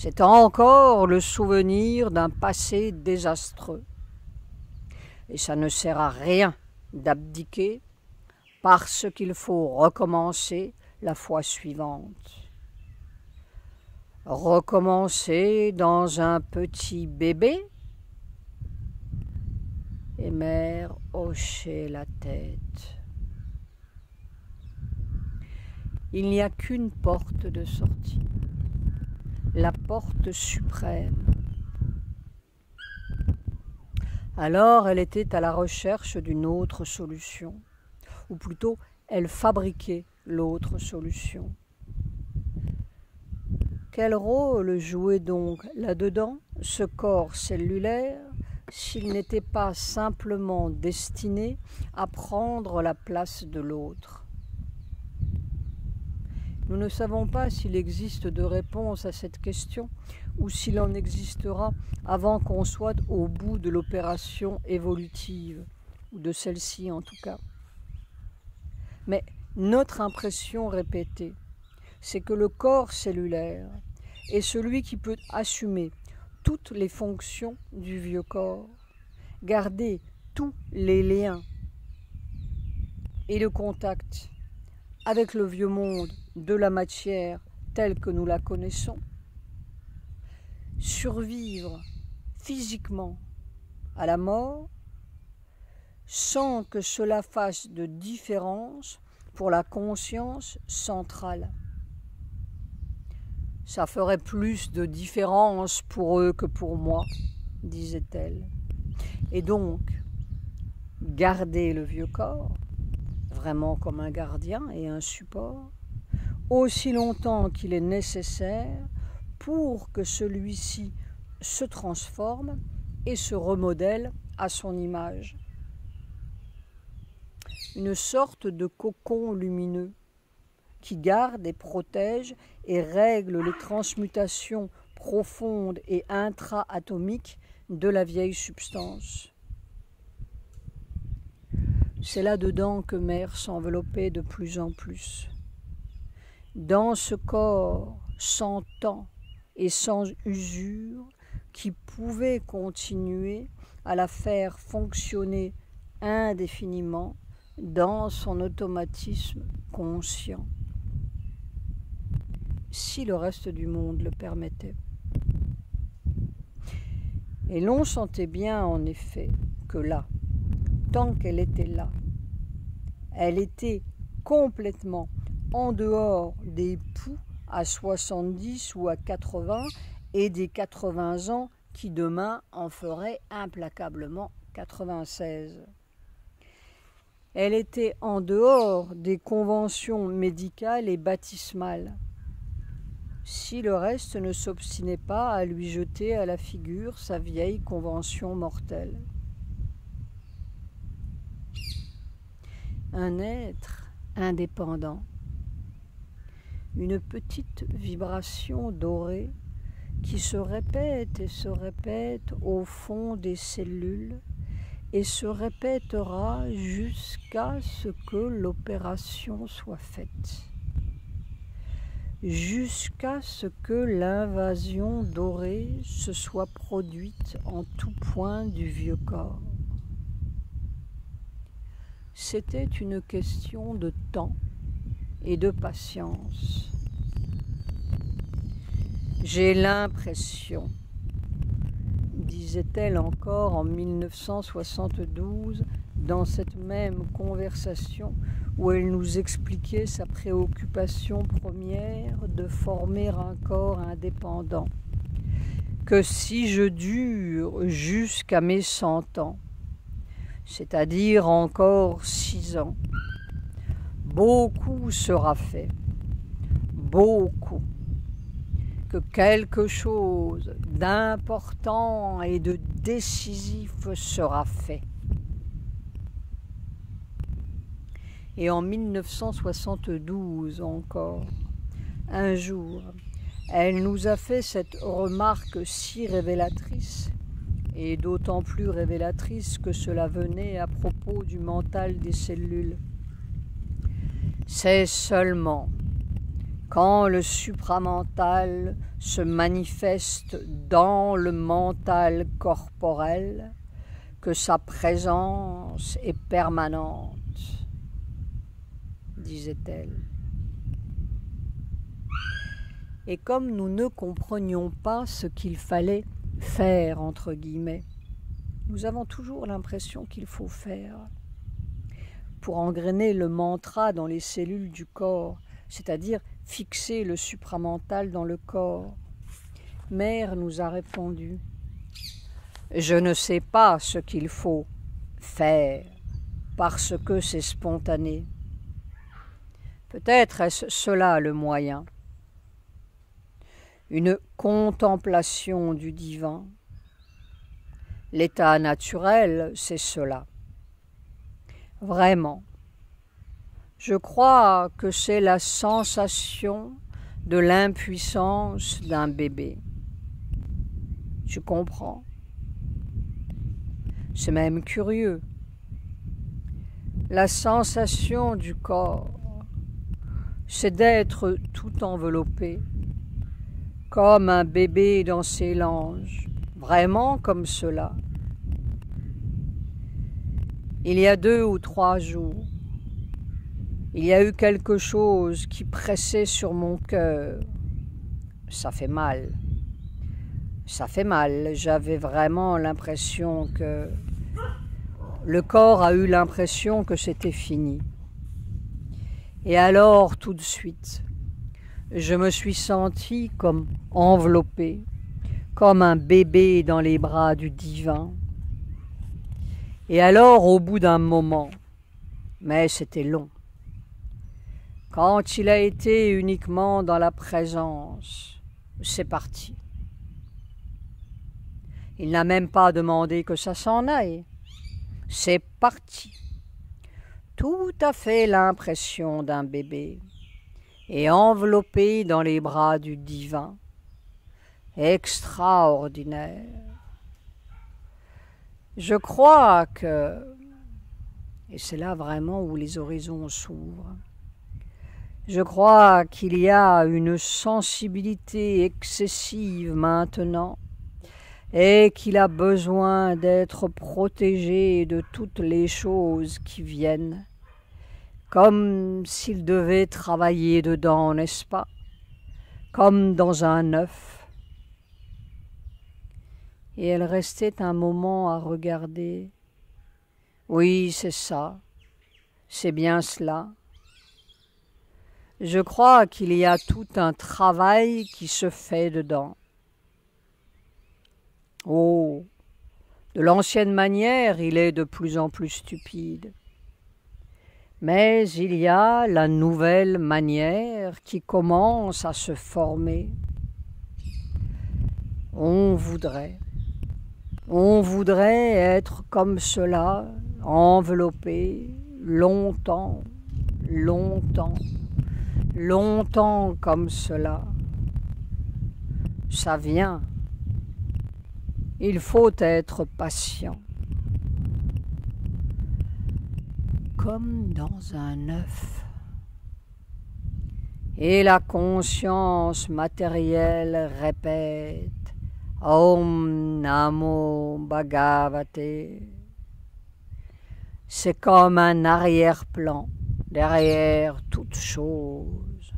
C'est encore le souvenir d'un passé désastreux. Et ça ne sert à rien d'abdiquer parce qu'il faut recommencer la fois suivante. Recommencer dans un petit bébé Et Mère hochait la tête. Il n'y a qu'une porte de sortie, la porte suprême. Alors elle était à la recherche d'une autre solution, ou plutôt elle fabriquait l'autre solution. Quel rôle jouait donc là-dedans ce corps cellulaire s'il n'était pas simplement destiné à prendre la place de l'autre? Nous ne savons pas s'il existe de réponse à cette question ou s'il en existera avant qu'on soit au bout de l'opération évolutive, ou de celle-ci en tout cas. Mais notre impression répétée, c'est que le corps cellulaire est celui qui peut assumer toutes les fonctions du vieux corps, garder tous les liens et le contact avec le vieux monde de la matière telle que nous la connaissons, survivre physiquement à la mort sans que cela fasse de différence pour la conscience centrale. Ça ferait plus de différence pour eux que pour moi, disait-elle. Et donc, garder le vieux corps, vraiment comme un gardien et un support, aussi longtemps qu'il est nécessaire pour que celui-ci se transforme et se remodèle à son image. Une sorte de cocon lumineux qui garde et protège et règle les transmutations profondes et intra-atomiques de la vieille substance. C'est là-dedans que Mère s'enveloppait de plus en plus. Dans ce corps sans temps et sans usure qui pouvait continuer à la faire fonctionner indéfiniment dans son automatisme conscient si le reste du monde le permettait. Et l'on sentait bien en effet que là, tant qu'elle était là, elle était complètement en dehors des poux à 70 ou à 80 et des 80 ans qui demain en feraient implacablement 96. Elle était en dehors des conventions médicales et baptismales si le reste ne s'obstinait pas à lui jeter à la figure sa vieille convention mortelle. Un être indépendant, une petite vibration dorée qui se répète et se répète au fond des cellules et se répétera jusqu'à ce que l'opération soit faite jusqu'à ce que l'invasion dorée se soit produite en tout point du vieux corps. C'était une question de temps et de patience. J'ai l'impression, disait-elle encore en 1972 dans cette même conversation où elle nous expliquait sa préoccupation première de former un corps indépendant, que si je dure jusqu'à mes cent ans, c'est-à-dire encore six ans, beaucoup sera fait, beaucoup, que quelque chose d'important et de décisif sera fait. Et en 1972 encore, un jour, elle nous a fait cette remarque si révélatrice, et d'autant plus révélatrice que cela venait à propos du mental des cellules. C'est seulement quand le supramental se manifeste dans le mental corporel que sa présence est permanente disait-elle. Et comme nous ne comprenions pas ce qu'il fallait faire, entre guillemets, nous avons toujours l'impression qu'il faut faire. Pour engrainer le mantra dans les cellules du corps, c'est-à-dire fixer le supramental dans le corps. Mère nous a répondu Je ne sais pas ce qu'il faut faire parce que c'est spontané. Peut-être est-ce cela le moyen. Une contemplation du divin. L'état naturel, c'est cela. Vraiment. Je crois que c'est la sensation de l'impuissance d'un bébé. Tu comprends C'est même curieux. La sensation du corps c'est d'être tout enveloppé, comme un bébé dans ses langes, vraiment comme cela. Il y a deux ou trois jours, il y a eu quelque chose qui pressait sur mon cœur. Ça fait mal. Ça fait mal. J'avais vraiment l'impression que... Le corps a eu l'impression que c'était fini. Et alors, tout de suite, je me suis senti comme enveloppé, comme un bébé dans les bras du divin. Et alors, au bout d'un moment, mais c'était long, quand il a été uniquement dans la présence, c'est parti. Il n'a même pas demandé que ça s'en aille. C'est parti tout à fait l'impression d'un bébé et enveloppé dans les bras du divin. Extraordinaire. Je crois que, et c'est là vraiment où les horizons s'ouvrent, je crois qu'il y a une sensibilité excessive maintenant et qu'il a besoin d'être protégé de toutes les choses qui viennent, comme s'il devait travailler dedans, n'est-ce pas? Comme dans un œuf. Et elle restait un moment à regarder. Oui, c'est ça, c'est bien cela. Je crois qu'il y a tout un travail qui se fait dedans. Oh. De l'ancienne manière, il est de plus en plus stupide. Mais il y a la nouvelle manière qui commence à se former. On voudrait, on voudrait être comme cela, enveloppé longtemps, longtemps, longtemps comme cela. Ça vient, il faut être patient. Comme dans un œuf. Et la conscience matérielle répète Om Namo Bhagavate. C'est comme un arrière-plan derrière toute chose.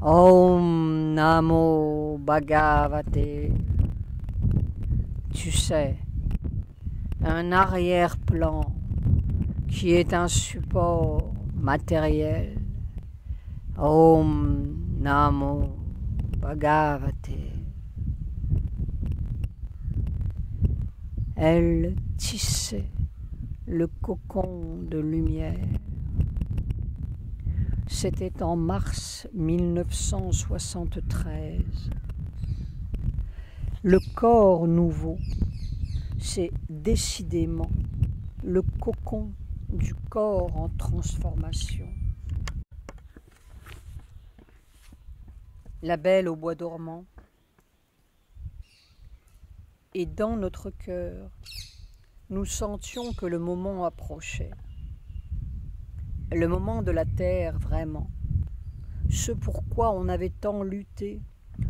Om Namo Bhagavate tu sais, un arrière-plan qui est un support matériel. Om Namo Bhagavate. Elle tissait le cocon de lumière. C'était en mars 1973. Le corps nouveau, c'est décidément le cocon du corps en transformation. La belle au bois dormant. Et dans notre cœur, nous sentions que le moment approchait. Le moment de la terre vraiment. Ce pourquoi on avait tant lutté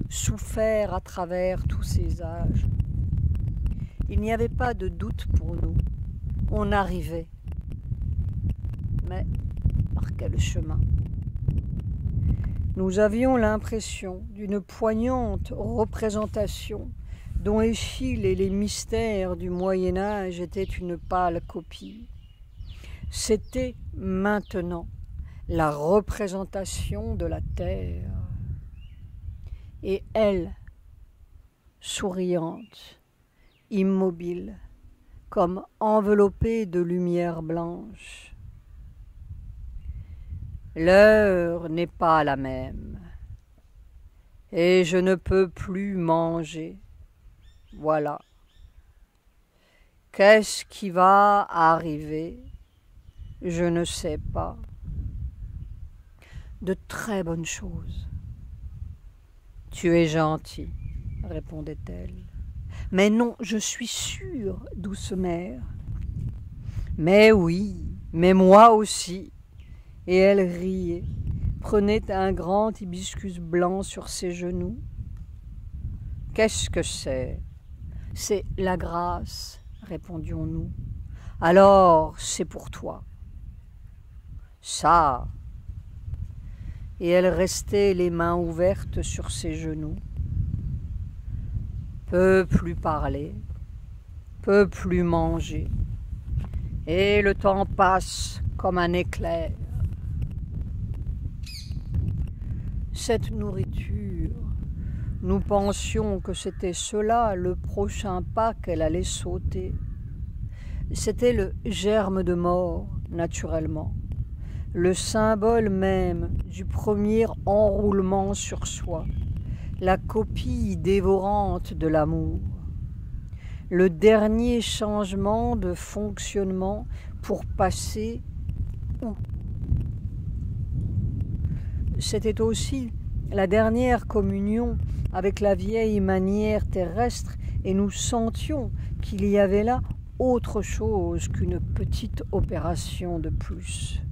souffert à travers tous ces âges. Il n'y avait pas de doute pour nous. On arrivait. Mais par quel chemin? Nous avions l'impression d'une poignante représentation dont Échille et les mystères du Moyen Âge étaient une pâle copie. C'était maintenant la représentation de la terre. Et elle, souriante, immobile, comme enveloppée de lumière blanche. L'heure n'est pas la même, et je ne peux plus manger. Voilà. Qu'est-ce qui va arriver? Je ne sais pas. De très bonnes choses. Tu es gentil, répondait-elle. Mais non, je suis sûre, douce mère. Mais oui, mais moi aussi. Et elle riait, prenait un grand hibiscus blanc sur ses genoux. Qu'est-ce que c'est? C'est la grâce, répondions-nous. Alors, c'est pour toi. Ça. Et elle restait les mains ouvertes sur ses genoux peut plus parler, peut plus manger. Et le temps passe comme un éclair. Cette nourriture, nous pensions que c'était cela le prochain pas qu'elle allait sauter. C'était le germe de mort, naturellement, le symbole même du premier enroulement sur soi. La copie dévorante de l'amour, le dernier changement de fonctionnement pour passer où? C'était aussi la dernière communion avec la vieille manière terrestre et nous sentions qu'il y avait là autre chose qu'une petite opération de plus.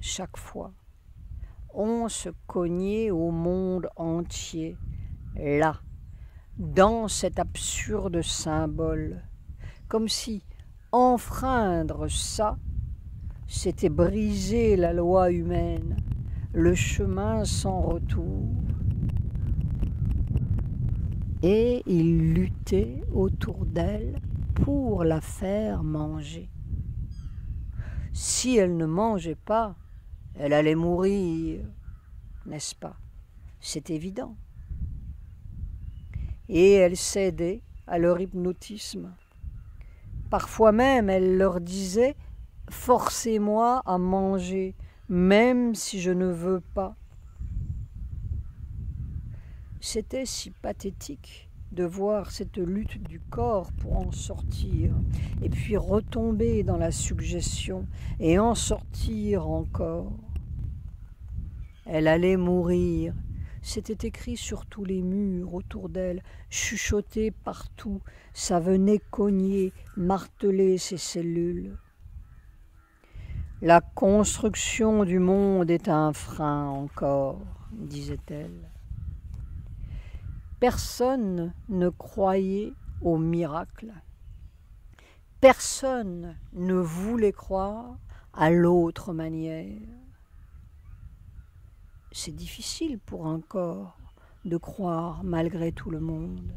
Chaque fois, on se cognait au monde entier, là, dans cet absurde symbole, comme si enfreindre ça, c'était briser la loi humaine, le chemin sans retour. Et il luttait autour d'elle pour la faire manger. Si elle ne mangeait pas, elle allait mourir, n'est-ce pas? C'est évident. Et elle cédait à leur hypnotisme. Parfois même, elle leur disait Forcez-moi à manger, même si je ne veux pas. C'était si pathétique de voir cette lutte du corps pour en sortir, et puis retomber dans la suggestion et en sortir encore. Elle allait mourir. C'était écrit sur tous les murs autour d'elle, chuchoté partout, ça venait cogner, marteler ses cellules. La construction du monde est un frein encore, disait-elle. Personne ne croyait au miracle. Personne ne voulait croire à l'autre manière. C'est difficile pour un corps de croire malgré tout le monde.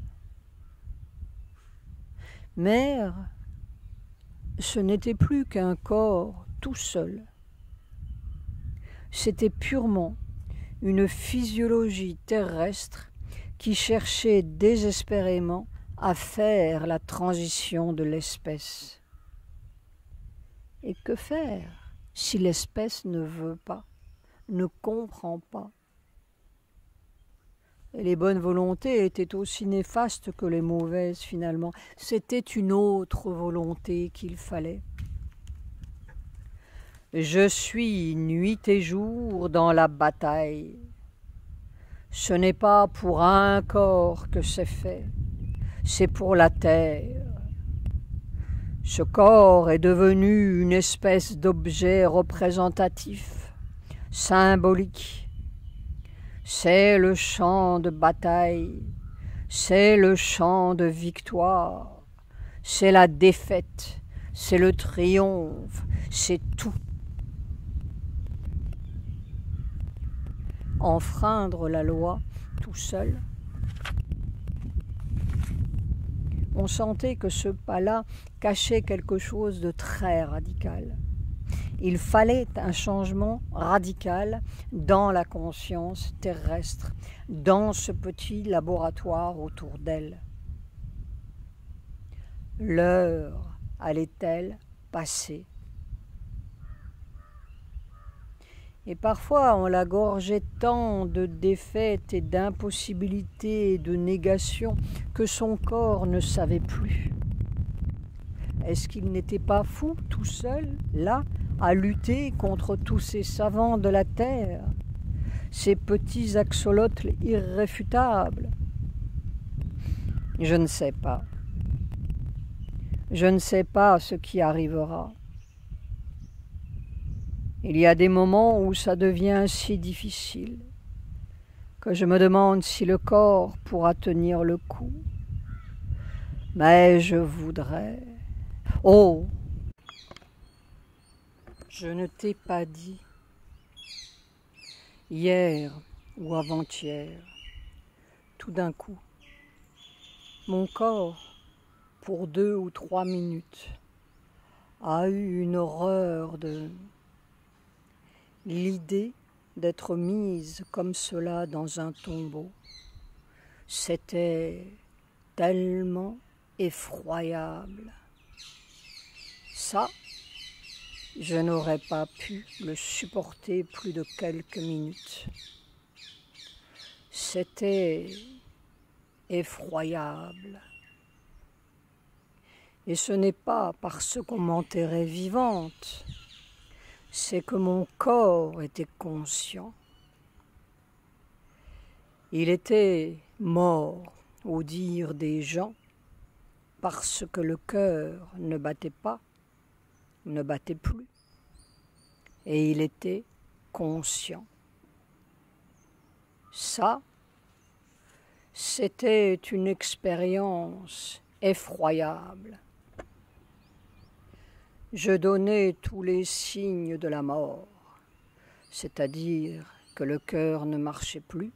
Mère, ce n'était plus qu'un corps tout seul. C'était purement une physiologie terrestre qui cherchait désespérément à faire la transition de l'espèce. Et que faire si l'espèce ne veut pas, ne comprend pas? Et les bonnes volontés étaient aussi néfastes que les mauvaises finalement. C'était une autre volonté qu'il fallait. Je suis nuit et jour dans la bataille. Ce n'est pas pour un corps que c'est fait, c'est pour la terre. Ce corps est devenu une espèce d'objet représentatif, symbolique. C'est le champ de bataille, c'est le champ de victoire, c'est la défaite, c'est le triomphe, c'est tout. Enfreindre la loi tout seul. on sentait que ce pas-là cachait quelque chose de très radical. Il fallait un changement radical dans la conscience terrestre, dans ce petit laboratoire autour d'elle. L'heure allait-elle passer? Et parfois on la gorgeait tant de défaites et d'impossibilités et de négations que son corps ne savait plus. Est-ce qu'il n'était pas fou tout seul, là, à lutter contre tous ces savants de la terre, ces petits axolotls irréfutables? Je ne sais pas. Je ne sais pas ce qui arrivera. Il y a des moments où ça devient si difficile que je me demande si le corps pourra tenir le coup. Mais je voudrais. Oh Je ne t'ai pas dit hier ou avant-hier, tout d'un coup, mon corps, pour deux ou trois minutes, a eu une horreur de L'idée d'être mise comme cela dans un tombeau, c'était tellement effroyable. Ça, je n'aurais pas pu le supporter plus de quelques minutes. C'était effroyable. Et ce n'est pas parce qu'on m'enterrait vivante c'est que mon corps était conscient. Il était mort, au dire des gens, parce que le cœur ne battait pas, ne battait plus, et il était conscient. Ça, c'était une expérience effroyable je donnais tous les signes de la mort, c'est-à-dire que le cœur ne marchait plus,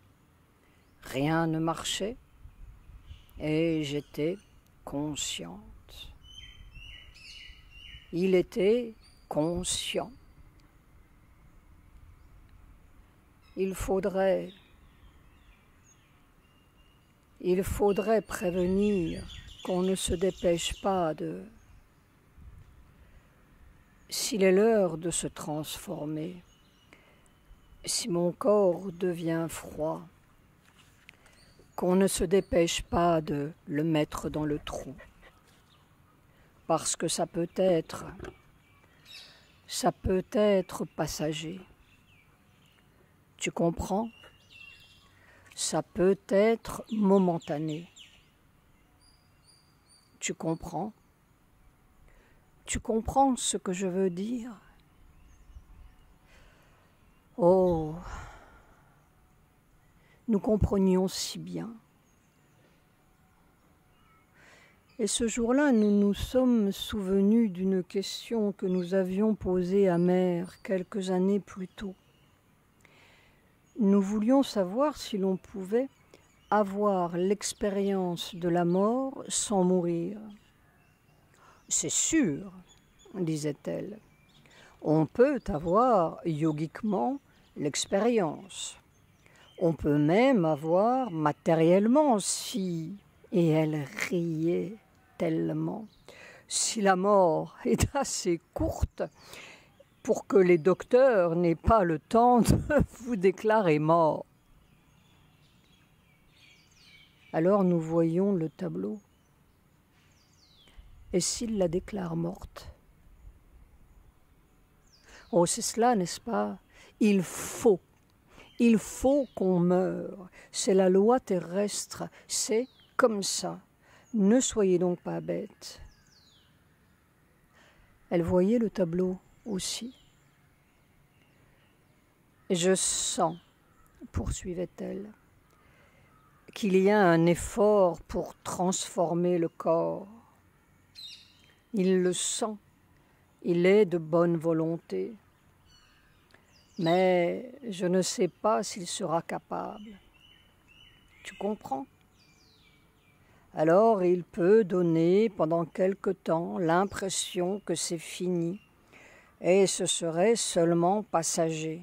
rien ne marchait, et j'étais consciente. Il était conscient. Il faudrait il faudrait prévenir qu'on ne se dépêche pas de s'il est l'heure de se transformer, si mon corps devient froid, qu'on ne se dépêche pas de le mettre dans le trou, parce que ça peut être, ça peut être passager. Tu comprends? Ça peut être momentané. Tu comprends? Tu comprends ce que je veux dire? Oh, nous comprenions si bien. Et ce jour-là, nous nous sommes souvenus d'une question que nous avions posée à Mère quelques années plus tôt. Nous voulions savoir si l'on pouvait avoir l'expérience de la mort sans mourir. C'est sûr, disait-elle. On peut avoir yogiquement l'expérience. On peut même avoir matériellement si. Et elle riait tellement. Si la mort est assez courte pour que les docteurs n'aient pas le temps de vous déclarer mort. Alors nous voyons le tableau et s'il la déclare morte? Oh, c'est cela, n'est-ce pas? Il faut, il faut qu'on meure. C'est la loi terrestre, c'est comme ça. Ne soyez donc pas bêtes. Elle voyait le tableau aussi. Je sens, poursuivait-elle, qu'il y a un effort pour transformer le corps il le sent, il est de bonne volonté, mais je ne sais pas s'il sera capable. Tu comprends? Alors il peut donner pendant quelque temps l'impression que c'est fini, et ce serait seulement passager.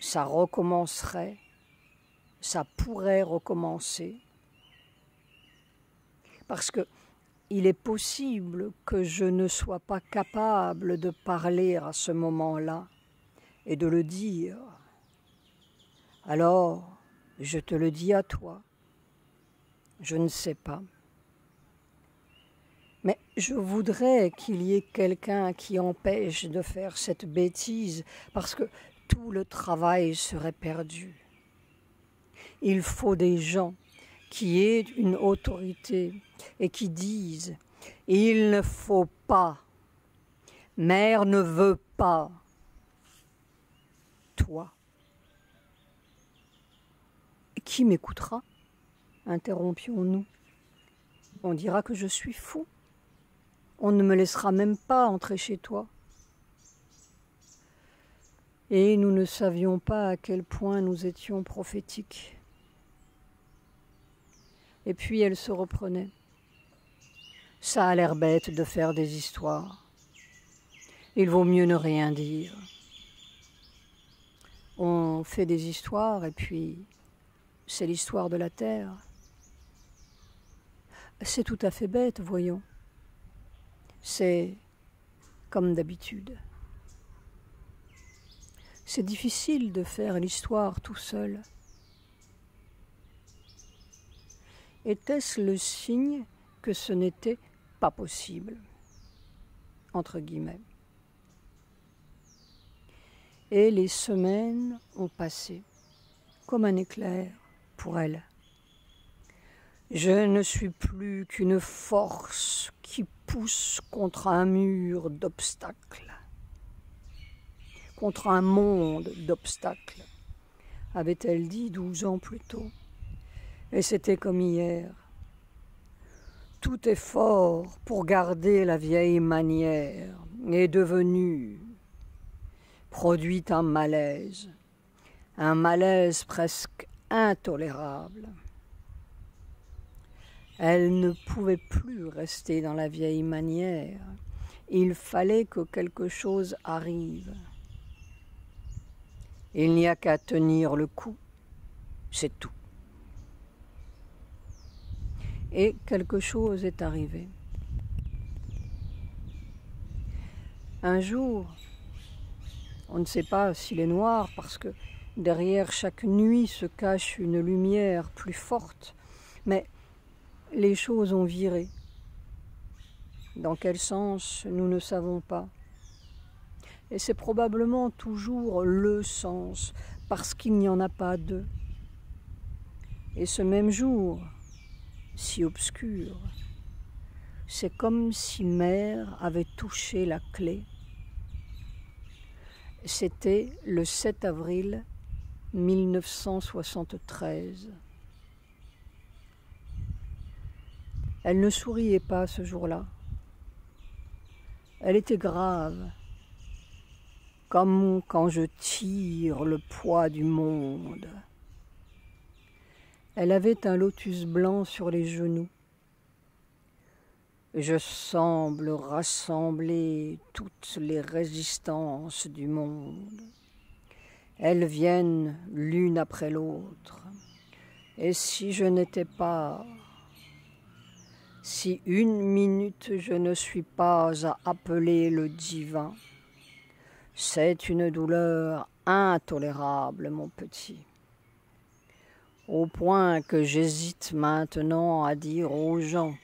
Ça recommencerait, ça pourrait recommencer, parce que il est possible que je ne sois pas capable de parler à ce moment-là et de le dire. Alors, je te le dis à toi. Je ne sais pas. Mais je voudrais qu'il y ait quelqu'un qui empêche de faire cette bêtise parce que tout le travail serait perdu. Il faut des gens qui aient une autorité et qui disent Il ne faut pas, mère ne veut pas, toi. Qui m'écoutera? Interrompions-nous. On dira que je suis fou. On ne me laissera même pas entrer chez toi. Et nous ne savions pas à quel point nous étions prophétiques. Et puis elle se reprenait. Ça a l'air bête de faire des histoires. Il vaut mieux ne rien dire. On fait des histoires et puis c'est l'histoire de la Terre. C'est tout à fait bête, voyons. C'est comme d'habitude. C'est difficile de faire l'histoire tout seul. Était-ce le signe que ce n'était pas possible? Entre guillemets. Et les semaines ont passé comme un éclair pour elle. Je ne suis plus qu'une force qui pousse contre un mur d'obstacles, contre un monde d'obstacles, avait-elle dit douze ans plus tôt. Et c'était comme hier. Tout effort pour garder la vieille manière est devenu, produit un malaise, un malaise presque intolérable. Elle ne pouvait plus rester dans la vieille manière. Il fallait que quelque chose arrive. Il n'y a qu'à tenir le coup, c'est tout. Et quelque chose est arrivé. Un jour, on ne sait pas s'il est noir parce que derrière chaque nuit se cache une lumière plus forte, mais les choses ont viré. Dans quel sens, nous ne savons pas. Et c'est probablement toujours le sens, parce qu'il n'y en a pas deux. Et ce même jour, si obscur, c'est comme si mère avait touché la clé. C'était le 7 avril 1973. Elle ne souriait pas ce jour-là. Elle était grave, comme quand je tire le poids du monde. Elle avait un lotus blanc sur les genoux. Je semble rassembler toutes les résistances du monde. Elles viennent l'une après l'autre. Et si je n'étais pas si une minute je ne suis pas à appeler le divin, c'est une douleur intolérable, mon petit. Au point que j'hésite maintenant à dire aux gens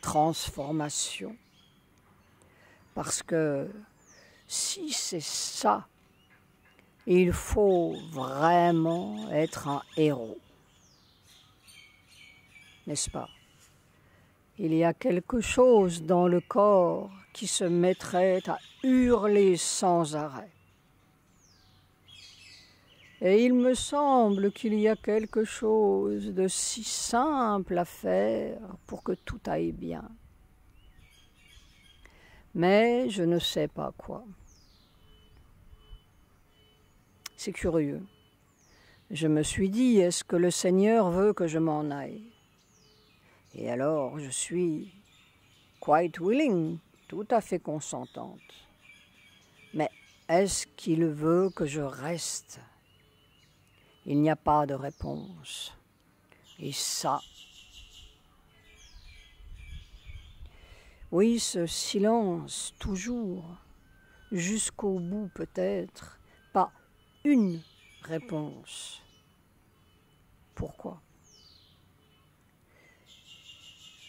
transformation. Parce que si c'est ça, il faut vraiment être un héros. N'est-ce pas? Il y a quelque chose dans le corps qui se mettrait à hurler sans arrêt. Et il me semble qu'il y a quelque chose de si simple à faire pour que tout aille bien. Mais je ne sais pas quoi. C'est curieux. Je me suis dit, est-ce que le Seigneur veut que je m'en aille? Et alors je suis quite willing, tout à fait consentante. Mais est-ce qu'il veut que je reste? Il n'y a pas de réponse. Et ça, oui, ce silence, toujours, jusqu'au bout peut-être, pas une réponse. Pourquoi?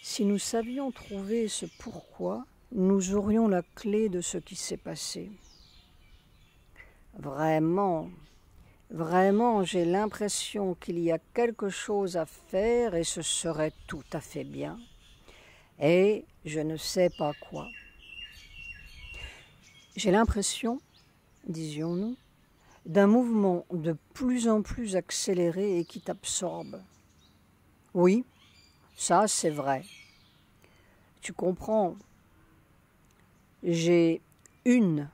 Si nous savions trouver ce pourquoi, nous aurions la clé de ce qui s'est passé. Vraiment, vraiment, j'ai l'impression qu'il y a quelque chose à faire et ce serait tout à fait bien. Et je ne sais pas quoi. J'ai l'impression, disions-nous, d'un mouvement de plus en plus accéléré et qui t'absorbe. Oui, ça c'est vrai. Tu comprends, j'ai une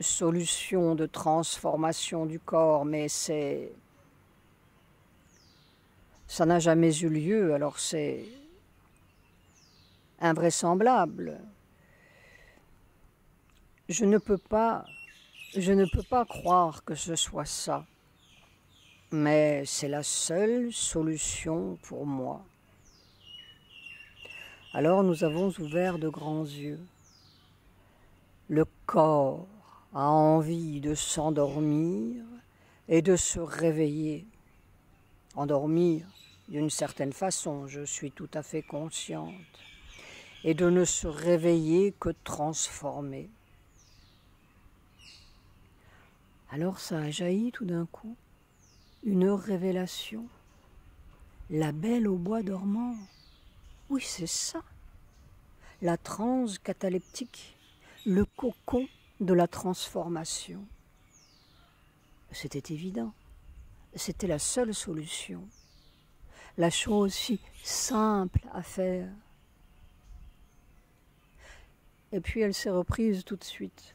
solution de transformation du corps, mais c'est... Ça n'a jamais eu lieu, alors c'est invraisemblable. Je ne peux pas, je ne peux pas croire que ce soit ça, mais c'est la seule solution pour moi. Alors nous avons ouvert de grands yeux. Le corps a envie de s'endormir et de se réveiller. Endormir d'une certaine façon, je suis tout à fait consciente, et de ne se réveiller que transformé. Alors ça a jailli tout d'un coup, une révélation. La belle au bois dormant. Oui, c'est ça. La transe cataleptique, le cocon de la transformation. C'était évident. C'était la seule solution. La chose si simple à faire. Et puis elle s'est reprise tout de suite.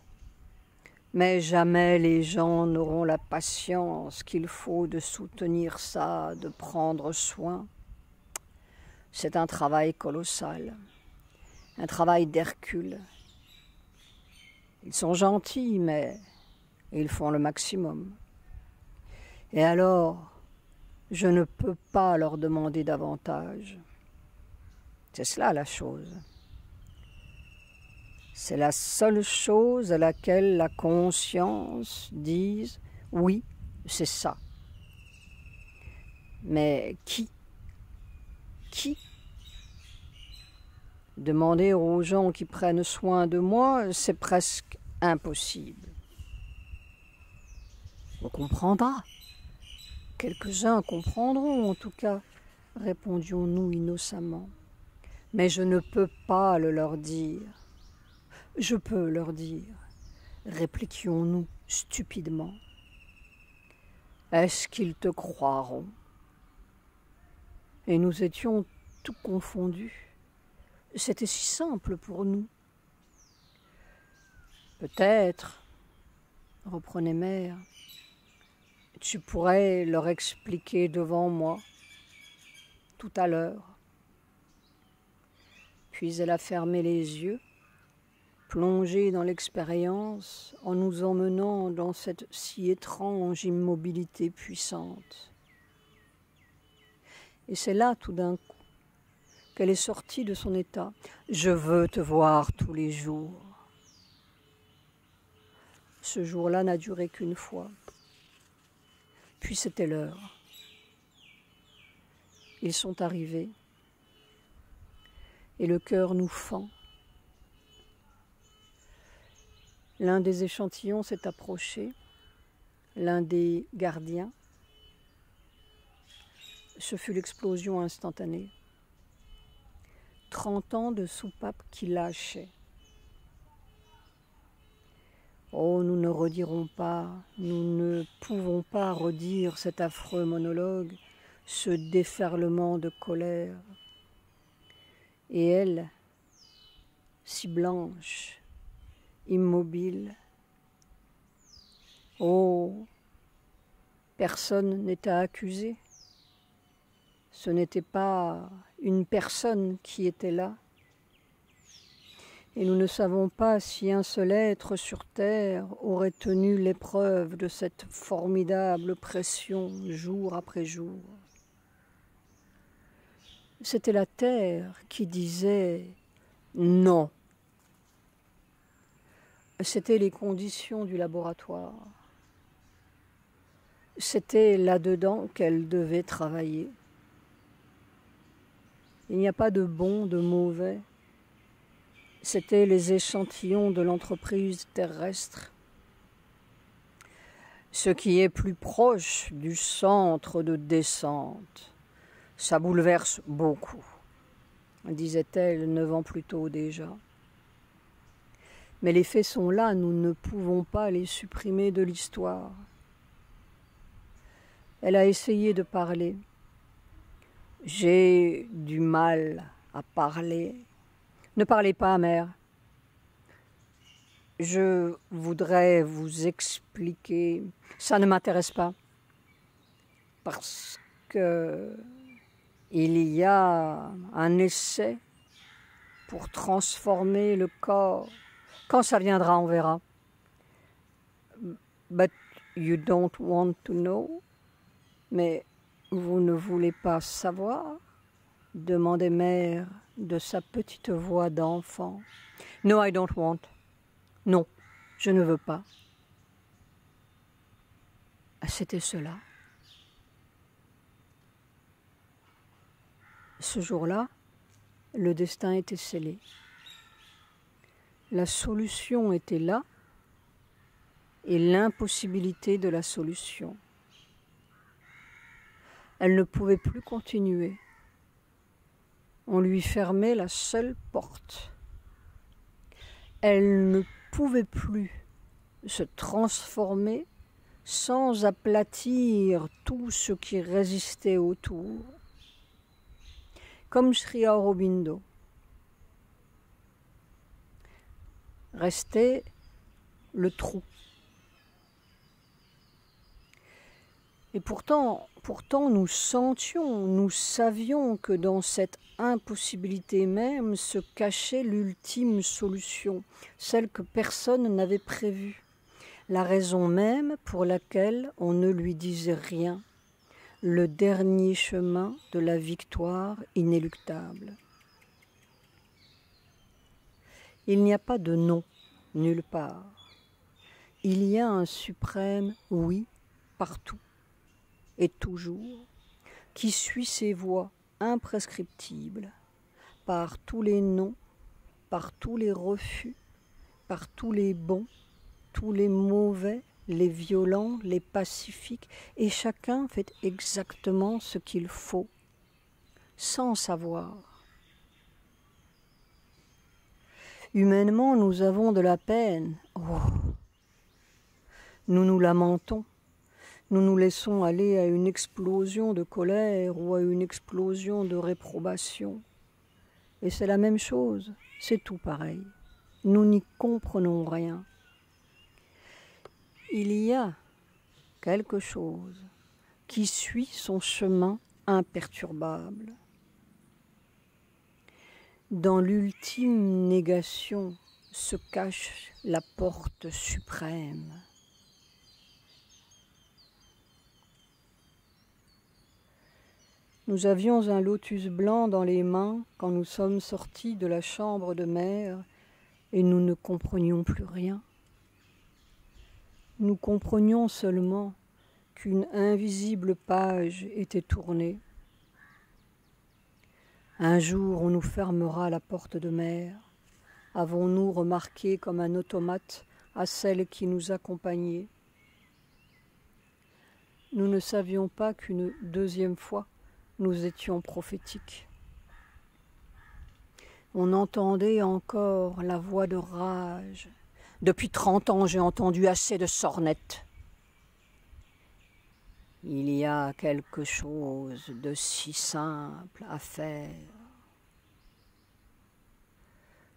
Mais jamais les gens n'auront la patience qu'il faut de soutenir ça, de prendre soin. C'est un travail colossal, un travail d'Hercule. Ils sont gentils, mais ils font le maximum. Et alors, je ne peux pas leur demander davantage. C'est cela la chose. C'est la seule chose à laquelle la conscience dise oui, c'est ça. Mais qui? Qui Demander aux gens qui prennent soin de moi, c'est presque impossible. On comprendra. Quelques-uns comprendront en tout cas, répondions-nous innocemment. Mais je ne peux pas le leur dire. Je peux leur dire, répliquions-nous stupidement. Est-ce qu'ils te croiront? Et nous étions tout confondus. C'était si simple pour nous. Peut-être, reprenait Mère, tu pourrais leur expliquer devant moi, tout à l'heure. Puis elle a fermé les yeux plongée dans l'expérience en nous emmenant dans cette si étrange immobilité puissante. Et c'est là tout d'un coup qu'elle est sortie de son état. Je veux te voir tous les jours. Ce jour-là n'a duré qu'une fois. Puis c'était l'heure. Ils sont arrivés et le cœur nous fend L'un des échantillons s'est approché, l'un des gardiens. Ce fut l'explosion instantanée. Trente ans de soupape qui lâchaient. Oh, nous ne redirons pas, nous ne pouvons pas redire cet affreux monologue, ce déferlement de colère. Et elle, si blanche, immobile. Oh, personne n'est à accuser. Ce n'était pas une personne qui était là. Et nous ne savons pas si un seul être sur Terre aurait tenu l'épreuve de cette formidable pression jour après jour. C'était la Terre qui disait non. C'était les conditions du laboratoire. C'était là-dedans qu'elle devait travailler. Il n'y a pas de bon, de mauvais. C'était les échantillons de l'entreprise terrestre. Ce qui est plus proche du centre de descente, ça bouleverse beaucoup, disait-elle neuf ans plus tôt déjà. Mais les faits sont là, nous ne pouvons pas les supprimer de l'histoire. Elle a essayé de parler. J'ai du mal à parler. Ne parlez pas, mère. Je voudrais vous expliquer. Ça ne m'intéresse pas. Parce que il y a un essai pour transformer le corps. Quand ça viendra, on verra. But you don't want to know? Mais vous ne voulez pas savoir? demandait Mère de sa petite voix d'enfant. No, I don't want. Non, je ne veux pas. Ah, c'était cela. Ce jour-là, le destin était scellé. La solution était là et l'impossibilité de la solution. Elle ne pouvait plus continuer. On lui fermait la seule porte. Elle ne pouvait plus se transformer sans aplatir tout ce qui résistait autour, comme Sri Aurobindo. Restait le trou. Et pourtant, pourtant, nous sentions, nous savions que dans cette impossibilité même se cachait l'ultime solution, celle que personne n'avait prévue, la raison même pour laquelle on ne lui disait rien, le dernier chemin de la victoire inéluctable. Il n'y a pas de non nulle part. Il y a un suprême oui partout et toujours, qui suit ses voies imprescriptibles par tous les noms, par tous les refus, par tous les bons, tous les mauvais, les violents, les pacifiques, et chacun fait exactement ce qu'il faut, sans savoir. Humainement, nous avons de la peine. Oh. Nous nous lamentons nous nous laissons aller à une explosion de colère ou à une explosion de réprobation. Et c'est la même chose, c'est tout pareil. Nous n'y comprenons rien. Il y a quelque chose qui suit son chemin imperturbable. Dans l'ultime négation se cache la porte suprême. Nous avions un lotus blanc dans les mains quand nous sommes sortis de la chambre de mère et nous ne comprenions plus rien. Nous comprenions seulement qu'une invisible page était tournée. Un jour on nous fermera la porte de mer. Avons-nous remarqué comme un automate à celle qui nous accompagnait? Nous ne savions pas qu'une deuxième fois nous étions prophétiques. On entendait encore la voix de rage. Depuis trente ans, j'ai entendu assez de sornettes. Il y a quelque chose de si simple à faire.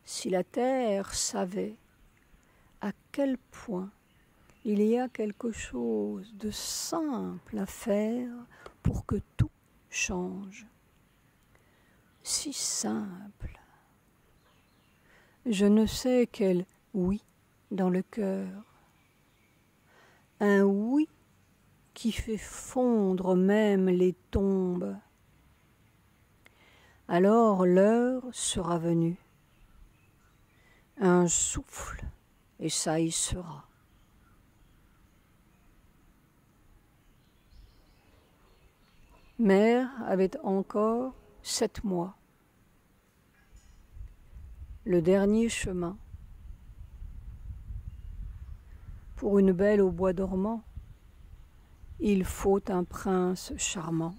Si la terre savait à quel point il y a quelque chose de simple à faire pour que tout change. Si simple. Je ne sais quel oui dans le cœur. Un oui qui fait fondre même les tombes. Alors l'heure sera venue. Un souffle, et ça y sera. Mère avait encore sept mois. Le dernier chemin. Pour une belle au bois dormant, il faut un prince charmant.